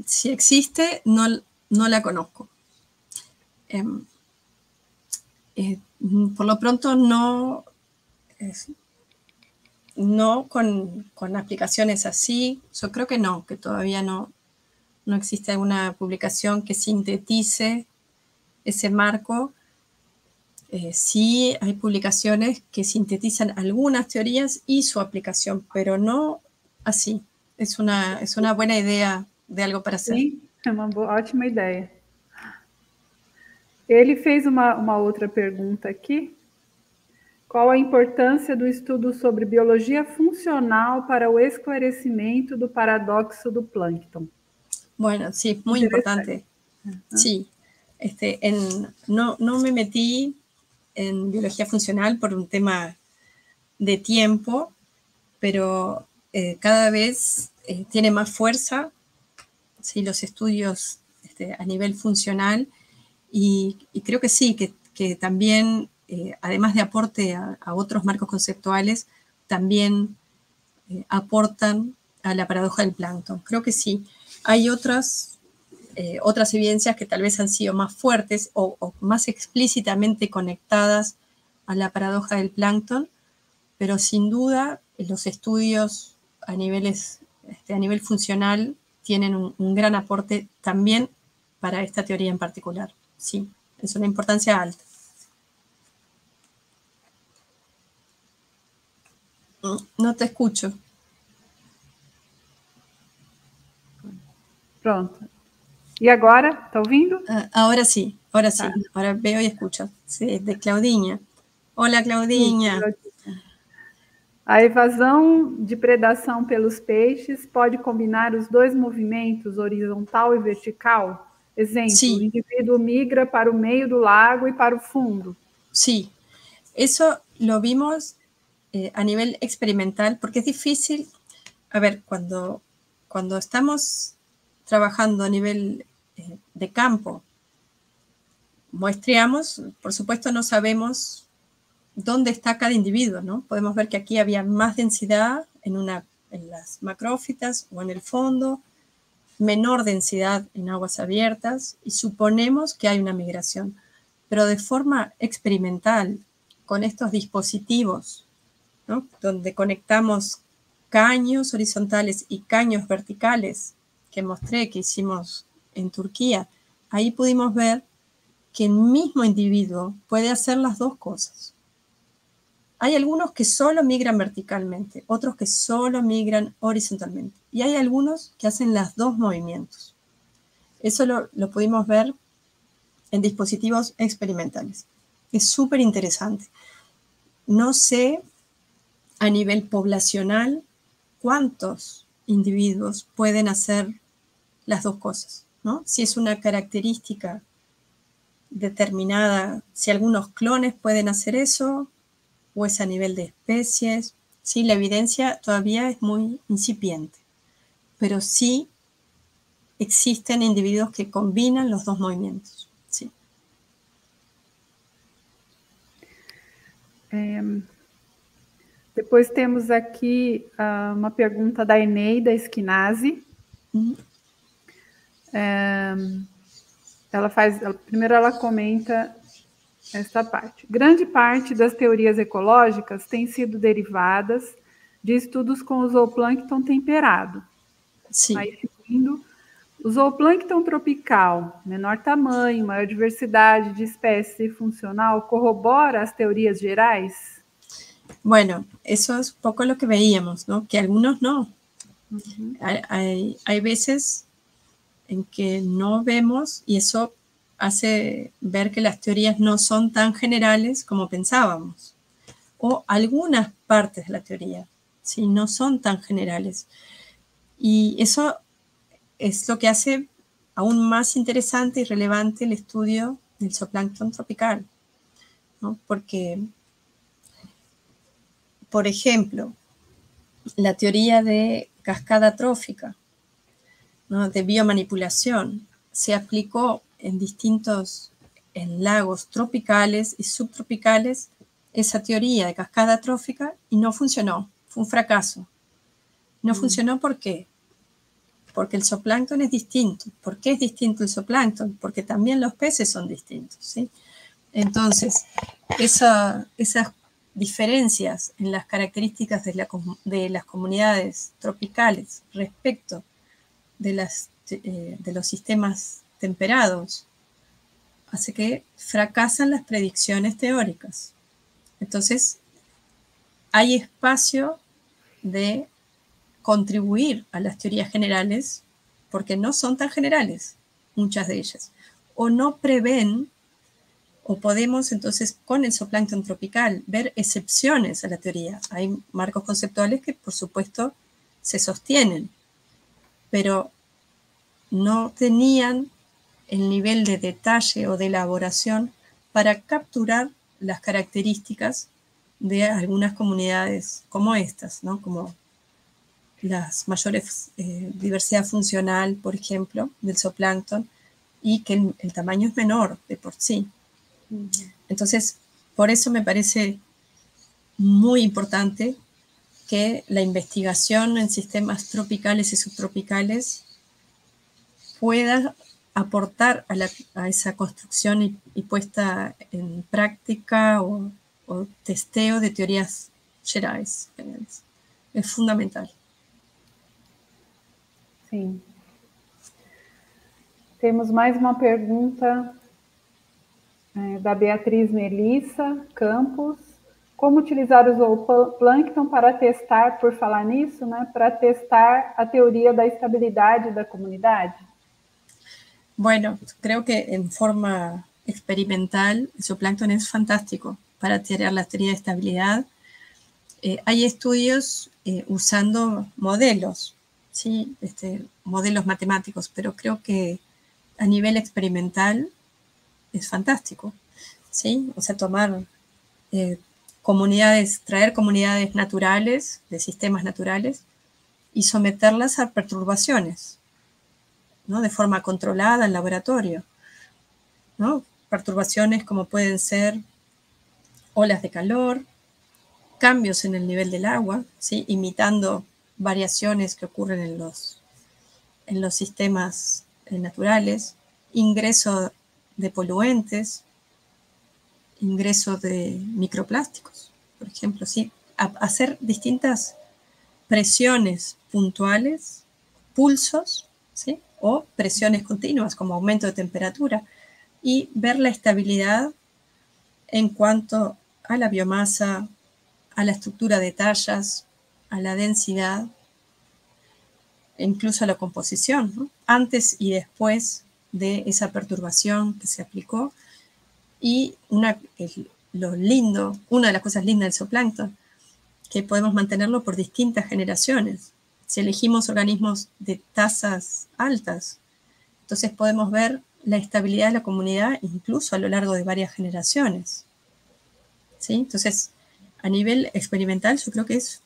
Si existe, no, no la conozco. Eh, eh, por lo pronto, no, no con, con, aplicaciones así. Yo creo que no, que todavía no, no existe alguna publicación que sintetice ese marco. Eh, sí hay publicaciones que sintetizan algunas teorías y su aplicación, pero no así. Es una, es una buena idea de algo para hacer. É uma boa, ótima ideia. Ele fez uma, uma outra pergunta aqui. Qual a importância do estudo sobre biologia funcional para o esclarecimento do paradoxo do plâncton? Bueno, sí, muy importante. Sí, este, en, no, no me metí en biología funcional por un tema de tiempo, pero eh, cada vez eh, tiene más fuerza ¿sí? los estudios este, a nivel funcional y, creo que sí, que, que también, eh, además de aporte a, otros marcos conceptuales, también aportan a la paradoja del plancton. Creo que sí. Hay otras, eh, otras evidencias que tal vez han sido más fuertes o, más explícitamente conectadas a la paradoja del plancton, pero sin duda los estudios a, niveles, este, a nivel funcional tienen un, un, gran aporte también para esta teoría en particular. Sí, es una importancia alta. No te escucho. Pronto. E agora? Está ouvindo? Agora sim, agora sim. Tá. Agora veo e escucho. Sí, de Claudinha. Olá, Claudinha. Sim, a evasão de predação pelos peixes pode combinar os dois movimentos, horizontal e vertical? Exemplo, sí. o indivíduo migra para o meio do lago e para o fundo. Sí, eso lo vimos eh, a nivel experimental porque es difícil, a ver, cuando, cuando estamos trabajando a nivel eh, de campo. Muestreamos, por supuesto no sabemos dónde está cada individuo, ¿no? Podemos ver que aquí había más densidad en, una, en las macrófitas o en el fondo, menor densidad en aguas abiertas y suponemos que hay una migración. Pero de forma experimental, con estos dispositivos, donde conectamos caños horizontales y caños verticales que mostré que hicimos en Turquía, ahí pudimos ver que el mismo individuo puede hacer las dos cosas. Hay algunos que solo migran verticalmente, otros que solo migran horizontalmente. Y hay algunos que hacen los dos movimientos. Eso lo, lo pudimos ver en dispositivos experimentales. Es súper interesante. No sé a nivel poblacional cuántos individuos pueden hacer las dos cosas, ¿no? Si es una característica determinada, si algunos clones pueden hacer eso, o es a nivel de especies. Sí, la evidencia todavía es muy incipiente, pero sí existen individuos que combinan los dos movimientos. Sí. É, depois temos aqui uh, uma pergunta da Eneida Esquinazzi. Uhum. É, ela faz, ela, primeiro ela comenta esta parte. Grande parte das teorias ecológicas tem sido derivadas de estudos com o zooplâncton temperado. Sim. Aí, seguindo, o zooplâncton tropical, menor tamanho, maior diversidade de espécies e funcional, corrobora as teorias gerais? Bueno, eso es un poco lo que veíamos, ¿no? Que algunos no. Uh -huh. hay, hay, hay veces en que no vemos y eso hace ver que las teorías no son tan generales como pensábamos. O algunas partes de la teoría, ¿sí? no son tan generales. Y eso es lo que hace aún más interesante y relevante el estudio del zooplancton tropical. ¿no? Porque, por ejemplo, la teoría de cascada trófica, ¿no? de biomanipulación, se aplicó en distintos en lagos tropicales y subtropicales esa teoría de cascada trófica y no funcionó, fue un fracaso. No mm. funcionó ¿por qué? Porque el zooplancton es distinto. ¿Por qué es distinto el zooplancton? Porque también los peces son distintos. ¿sí? Entonces, esa, esas diferencias en las características de, la, de, las comunidades tropicales respecto de, las, eh, de los sistemas temperados, hace que fracasan las predicciones teóricas. Entonces, hay espacio de contribuir a las teorías generales porque no son tan generales, muchas de ellas, o no prevén, o podemos entonces con el zooplancton tropical ver excepciones a la teoría. Hay marcos conceptuales que por supuesto se sostienen, pero no tenían el nivel de detalle o de elaboración para capturar las características de algunas comunidades como estas, ¿no? como las mayores eh, diversidad funcional, por ejemplo, del zooplancton, y que el, el, tamaño es menor de por sí. Entonces, por eso me parece muy importante que la investigación en sistemas tropicales y subtropicales pueda aportar a, esa construcción y, puesta en práctica o, testeo de teorias gerais. Es fundamental. Sim. Temos mais uma pergunta é, da Beatriz Melissa Campos. Como utilizar o zooplâncton para testar, por falar nisso, né, para testar a teoria da estabilidade da comunidade? Bueno, creo que en forma experimental el zooplancton es fantástico para tirar la teoría de estabilidad. Eh, hay estudios eh, usando modelos, ¿sí? este, modelos matemáticos, pero creo que a nivel experimental es fantástico. ¿sí? O sea, tomar eh, comunidades, traer comunidades naturales, de sistemas naturales, y someterlas a perturbaciones. De forma controlada en laboratorio. ¿no? Perturbaciones como pueden ser olas de calor, cambios en el nivel del agua, ¿sí? imitando variaciones que ocurren en los, en los sistemas eh, naturales, ingreso de poluentes, ingreso de microplásticos, por ejemplo, ¿sí? hacer distintas presiones puntuales, pulsos, ¿sí? o presiones continuas como aumento de temperatura y ver la estabilidad en cuanto a la biomasa, a la estructura de tallas, a la densidad, e incluso a la composición, antes y después de esa perturbación que se aplicó. Y una, lo lindo, una de las cosas lindas del zooplancton, que podemos mantenerlo por distintas generaciones. Si elegimos organismos de tasas altas, entonces podemos ver la estabilidad de la comunidad incluso a lo largo de varias generaciones. ¿Sí? Entonces, a nivel experimental, yo creo que es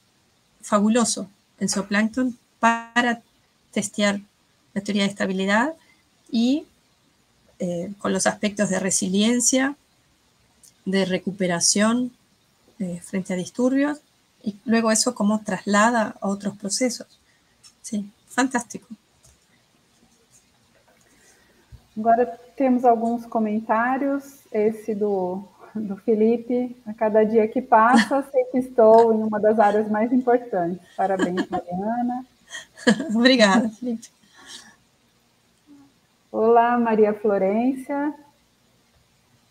fabuloso el zooplancton para testear la teoría de estabilidad y eh, con los aspectos de resiliencia, de recuperación eh, frente a disturbios y luego eso cómo traslada a otros procesos. Sí, fantástico. Agora temos alguns comentários. Esse do, do Felipe. A cada dia que passa, sei que estou em uma das áreas mais importantes. Parabéns, Mariana. Obrigada, Felipe. Olá, Maria Florência.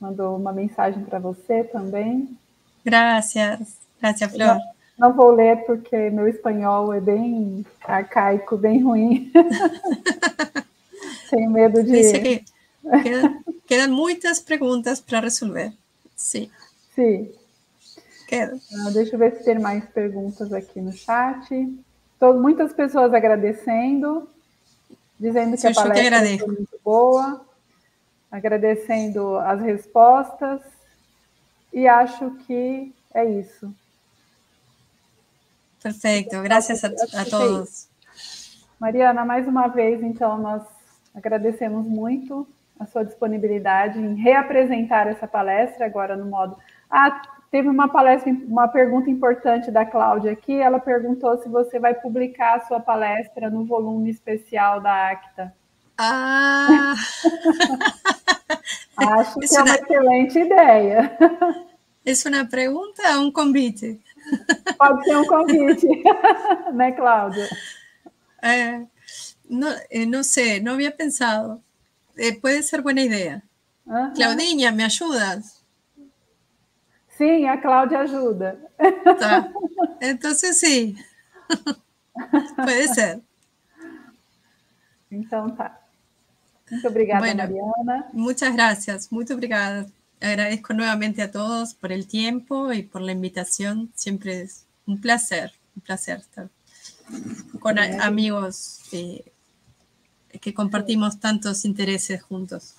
Mandou uma mensagem para você também. Graças. Graças, Flor. Não vou ler porque meu espanhol é bem arcaico, bem ruim. Tenho medo de. Dice que quedan, quedan muitas perguntas para resolver. Sim. Sim. Ah, deixa eu ver se tem mais perguntas aqui no chat. Tô, muitas pessoas agradecendo, dizendo que a palestra foi muito boa, agradecendo as respostas, e acho que é isso. Perfeito, graças a, a todos. Mariana, mais uma vez, então, nós agradecemos muito a sua disponibilidade em reapresentar essa palestra agora no modo. Ah, teve uma palestra, uma pergunta importante da Cláudia aqui. Ela perguntou se você vai publicar a sua palestra no volume especial da Acta. Ah! Acho que é uma excelente ideia. É uma pergunta ou um convite? Pode ser um convite, né, Cláudia? Eh, no, eh, no, sé, no había pensado. Eh, puede ser buena idea. Ajá. Claudinha, ¿me ayudas? Sim, a Cláudia ajuda. Tá. Entonces sí. Puede ser. Então tá. Muito obrigada, bueno, Mariana. Muchas gracias, muito obrigada. Agradezco nuevamente a todos por el tiempo y por la invitación. Siempre es un placer, un placer estar con amigos eh, que compartimos tantos intereses juntos.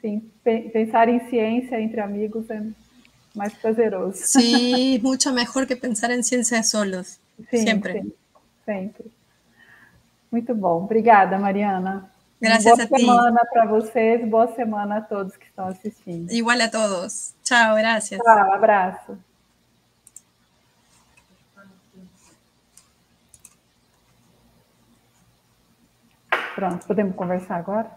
Sim, pensar em ciência entre amigos é mais prazeroso. Sí, mucho mejor que pensar en ciencia solos. Sim, sempre. Muito bom. Obrigada, Mariana. Gracias boa a ti. semana para vocês, boa semana a todos que estão assistindo. Igual a todos. Tchau, gracias. Tchau, abraço. Pronto, podemos conversar agora?